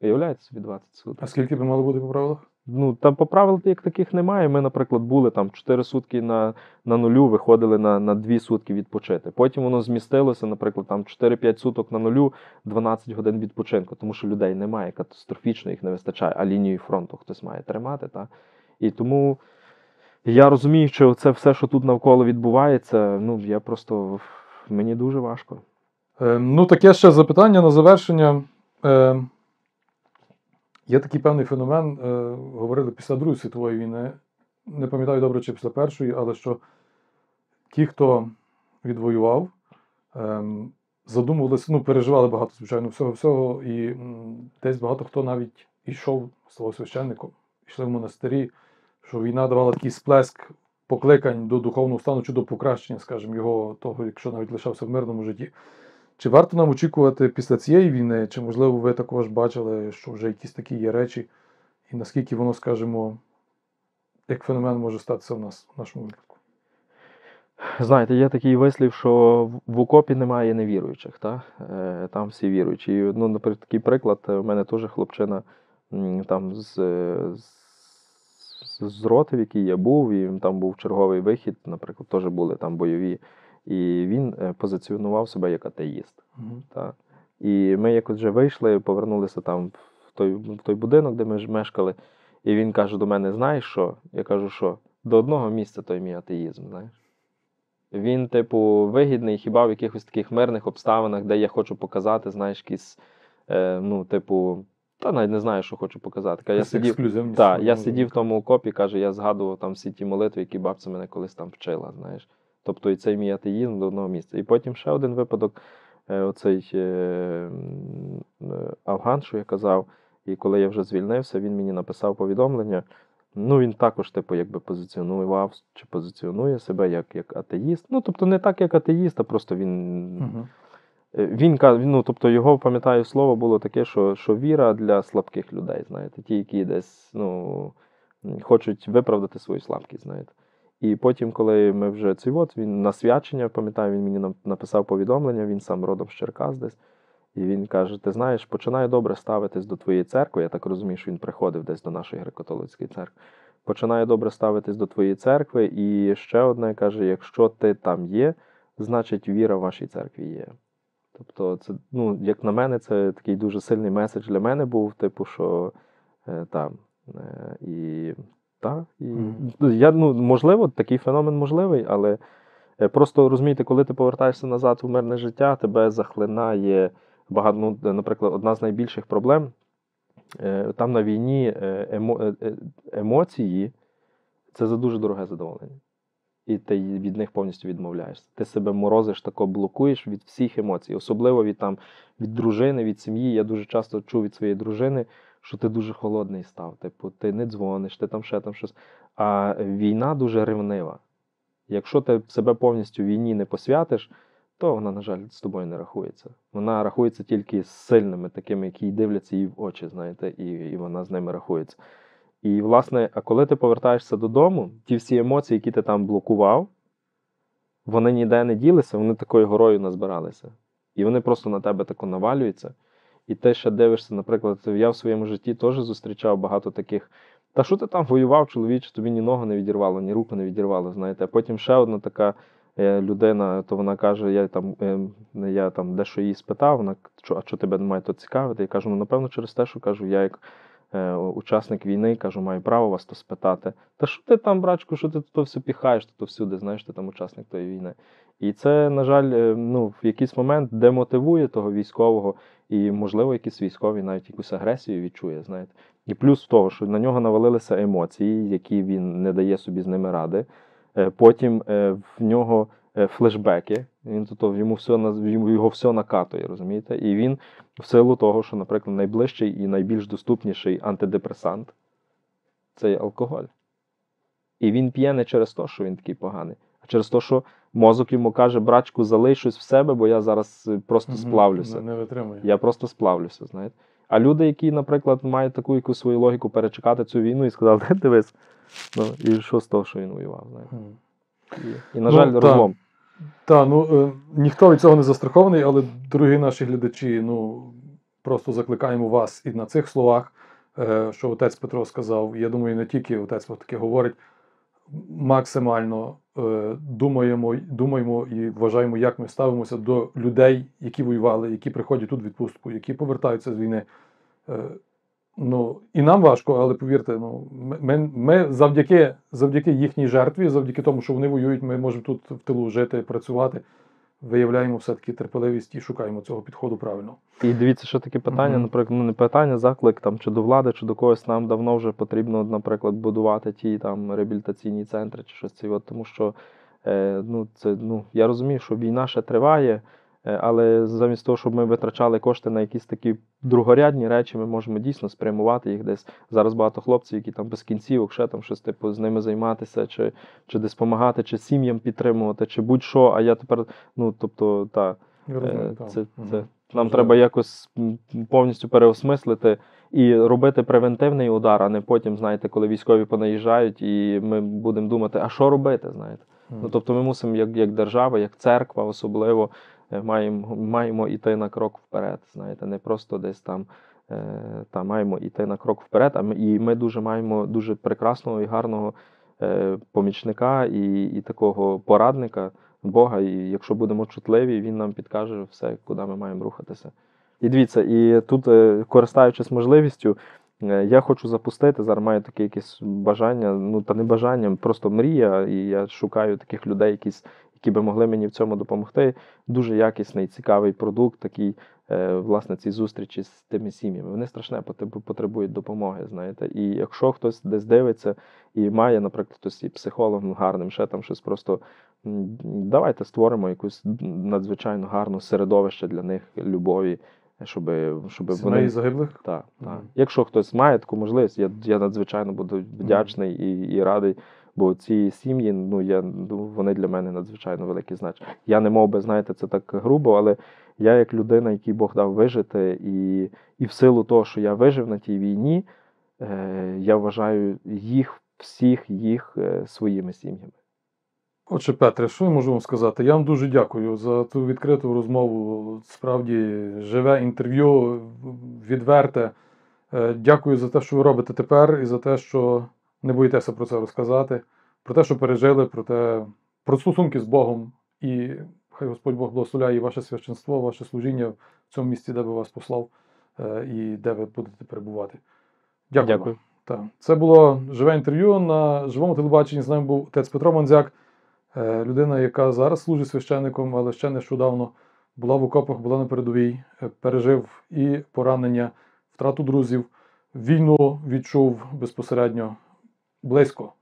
Уявляєте собі 20 суток? А скільки би мало бути по правилах? Ну, там по правил як таких немає. Ми, наприклад, були там 4 сутки на, на нулю, виходили на, на 2 сутки відпочити. Потім воно змістилося, наприклад, там 4-5 суток на нулю, 12 годин відпочинку, тому що людей немає, катастрофічно їх не вистачає, а лінію фронту хтось має тримати. Та? І тому я розумію, що це все, що тут навколо відбувається, ну, я просто мені дуже важко. Е, ну, таке ще запитання на завершення. Е, є такий певний феномен, е, говорили після Другої світової війни. Не пам'ятаю добре, чи після першої, але що ті, хто відвоював, ем, задумувалися, ну, переживали багато, звичайно, всього всього, і м, десь багато хто навіть йшов, став священником, йшли в монастирі, що війна давала такий сплеск покликань до духовного стану чи до покращення, скажімо, його того, якщо навіть лишався в мирному житті. Чи варто нам очікувати після цієї війни, чи можливо ви також бачили, що вже якісь такі є речі, і наскільки воно, скажімо, як феномен може статися в нас в нашому випадку? Знаєте, є такий вислів, що в- окопі немає невіруючих, та? Е, там всі віруючі. І, Ну, наприклад, такий приклад, у мене теж хлопчина там з, з з роти, в якій я був, і там був черговий вихід, наприклад, теж були там бойові. І він е, позиціонував себе як атеїст. Мгм. Так. І ми якось вже вийшли, повернулися там в той, в той будинок, де ми ж мешкали. І він каже до мене: знаєш що? Я кажу, що до одного місця той мій атеїзм, знаєш. Він, типу, вигідний хіба в якихось таких мирних обставинах, де я хочу показати, знаєш, якісь, е, ну, типу, та навіть не знаю, що хочу показати. Каже, Я сидів, ексклюзивність. так, я Ну, сидів в тому окопі, каже, я згадував там всі ті молитви, які бабця мене колись там вчила, знаєш. Тобто і цей мій атеїзм до одного місця. І потім ще один випадок, е, оцей е, е, афган, що я казав, і коли я вже звільнився, він мені написав повідомлення. Ну, він також, типу, якби позиціонував чи позиціонує себе як, як атеїст. Ну, тобто, не так, як атеїст, а просто він. Е, Він ну, тобто його пам'ятаю слово було таке, що, що віра для слабких людей, знаєте, ті, які десь ну, хочуть виправдати свою слабкість, знаєте. І потім, коли ми вже цей от, він на свячення, пам'ятаю, він мені нап- написав повідомлення, він сам родом з Черкас десь. І він каже: Ти знаєш, починай добре ставитись до твоєї церкви. Я так розумію, що він приходив десь до нашої греко-католицької церкви. Починає добре ставитись до твоєї церкви. І ще одне каже: якщо ти там є, значить віра в вашій церкві є. Тобто, це, ну, як на мене, це такий дуже сильний меседж для мене був, типу, що е, там. Е, і, та, і, Мгм. я, ну, можливо, такий феномен можливий, але е, просто розумієте, коли ти повертаєшся назад у мирне життя, тебе захлинає багато, ну, наприклад, одна з найбільших проблем. е, Там на війні е, емо, емоції це за дуже дороге задоволення. І ти від них повністю відмовляєшся. Ти себе морозиш, тако блокуєш від всіх емоцій, особливо від там від дружини, від сім'ї. Я дуже часто чув від своєї дружини, що ти дуже холодний став. Типу, ти не дзвониш, ти там ще там щось. А війна дуже ревнива. Якщо ти себе повністю війні не посвятиш, то вона, на жаль, з тобою не рахується. Вона рахується тільки з сильними, такими, які дивляться їй в очі, знаєте, і, і вона з ними рахується. І, власне, а коли ти повертаєшся додому, ті всі емоції, які ти там блокував, вони ніде не ділися, вони такою горою назбиралися. І вони просто на тебе тако навалюються. І ти ще дивишся, наприклад, я в своєму житті теж зустрічав багато таких. Та що ти там воював, чоловіче, тобі ні ногу не відірвало, ні руку не відірвало, знаєте. А потім ще одна така е, людина, то вона каже: я там, е, я там дещо її спитав, вона а що тебе має то цікавити? Я кажу, ну напевно, через те, що кажу, я як е, учасник війни, кажу, маю право вас то спитати. Та що ти там, брачку, що ти то все піхаєш, то всюди, знаєш, ти там учасник тої війни. І це, на жаль, ну, в якийсь момент демотивує того військового, і, можливо, якийсь військовий навіть якусь агресію відчує, знаєте. І плюс того, що на нього навалилися емоції, які він не дає собі з ними ради. Е, Потім е, в нього е, флешбеки, він то йому все його все накатує, розумієте? І він в силу того, що, наприклад, найближчий і найбільш доступніший антидепресант це алкоголь. І він п'є не через те, що він такий поганий, через те, що мозок йому каже, брачку, залий щось в себе, бо я зараз е, просто сплавлюся. Не, витримує. Я просто сплавлюся, знаєте. А люди, які, наприклад, мають таку якусь свою логіку перечекати цю війну і сказали, «Де дивись. Ну, і що з того, що він воював, знаєте. І, і на Ну, жаль, та. розлом. Та, ну е, ніхто від цього не застрахований, але, дорогі наші глядачі, ну просто закликаємо вас і на цих словах, е, що отець Петро сказав. Я думаю, не тільки отець таке говорить. Максимально е, думаємо, думаємо і вважаємо, як ми ставимося до людей, які воювали, які приходять тут в відпустку, які повертаються з війни. Е, Ну, і нам важко, але повірте, ну, ми, ми завдяки, завдяки їхній жертві, завдяки тому, що вони воюють, ми можемо тут в тилу жити, працювати, виявляємо все-таки терпеливість і шукаємо цього підходу правильно. І дивіться, що таке питання, Мгм. наприклад, ну не питання, заклик там чи до влади, чи до когось нам давно вже потрібно, наприклад, будувати ті там реабілітаційні центри чи щось ці. От, тому що е, ну, це, ну, я розумію, що війна ще триває, але замість того, щоб ми витрачали кошти на якісь такі другорядні речі, ми можемо дійсно спрямувати їх десь. Зараз багато хлопців, які там без кінцівок, ще там щось типу з ними займатися, чи, чи десь допомагати, чи сім'ям підтримувати, чи будь-що. А я тепер, ну тобто, та. Е, розумію. Це, Мгм. це, нам треба якось повністю переосмислити і робити превентивний удар, а не потім, знаєте, коли військові понаїжджають, і ми будемо думати, а що робити, знаєте. Ну, тобто ми мусимо, як, як держава, як церква особливо, е, маємо, маємо йти на крок вперед, знаєте, не просто десь там е, та маємо йти на крок вперед. А ми, і ми дуже маємо дуже прекрасного і гарного е, помічника і, і такого порадника Бога. І якщо будемо чутливі, він нам підкаже все, куди ми маємо рухатися. І дивіться, і тут, користуючись можливістю, я хочу запустити. Зараз маю таке якесь бажання, ну та не бажання, просто мрія. І я шукаю таких людей, якісь, які би могли мені в цьому допомогти. Дуже якісний, цікавий продукт, такий, е, власне, ці зустрічі з тими сім'ями. Вони страшне потребують допомоги, знаєте. І якщо хтось десь дивиться і має, наприклад, хтось і психологом гарним, ще там щось просто давайте створимо якусь надзвичайно гарне середовище для них, любові, щоб, щоб вони. загиблих. Так, так. Якщо хтось має таку можливість, я, я надзвичайно буду вдячний і, і радий, бо ці сім'ї, ну я ну, вони для мене надзвичайно великі значення. Я не мов би, знаєте, це так грубо, але я як людина, який Бог дав вижити, і, і в силу того, що я вижив на тій війні, е, я вважаю їх, всіх їх е, своїми сім'ями. Отже, Петре, що я можу вам сказати? Я вам дуже дякую за ту відкриту розмову. Справді живе інтерв'ю, відверте. Е, Дякую за те, що ви робите тепер, і за те, що не боїтеся про це розказати, про те, що пережили, про те, про стосунки з Богом. І хай Господь Бог благословляє і ваше священство, ваше служіння в цьому місці, де би вас послав, е, і де ви будете перебувати. Дякую. Дякую. Так. Це було живе інтерв'ю на живому телебаченні. З нами був отець Петро Манзяк, людина, яка зараз служить священником, але ще нещодавно була в окопах, була на передовій, е, пережив і поранення, втрату друзів, війну відчув безпосередньо близько.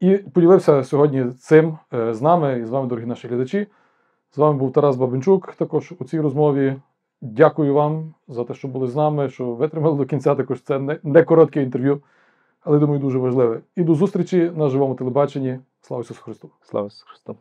І поділився сьогодні цим е, з нами і з вами, дорогі наші глядачі. З вами був Тарас Бабинчук. Також у цій розмові. Дякую вам за те, що були з нами, що витримали до кінця. Також це не коротке інтерв'ю, але думаю, дуже важливе. І до зустрічі на живому телебаченні. Слава Ісусу Христу! Слава Ісусу Христу!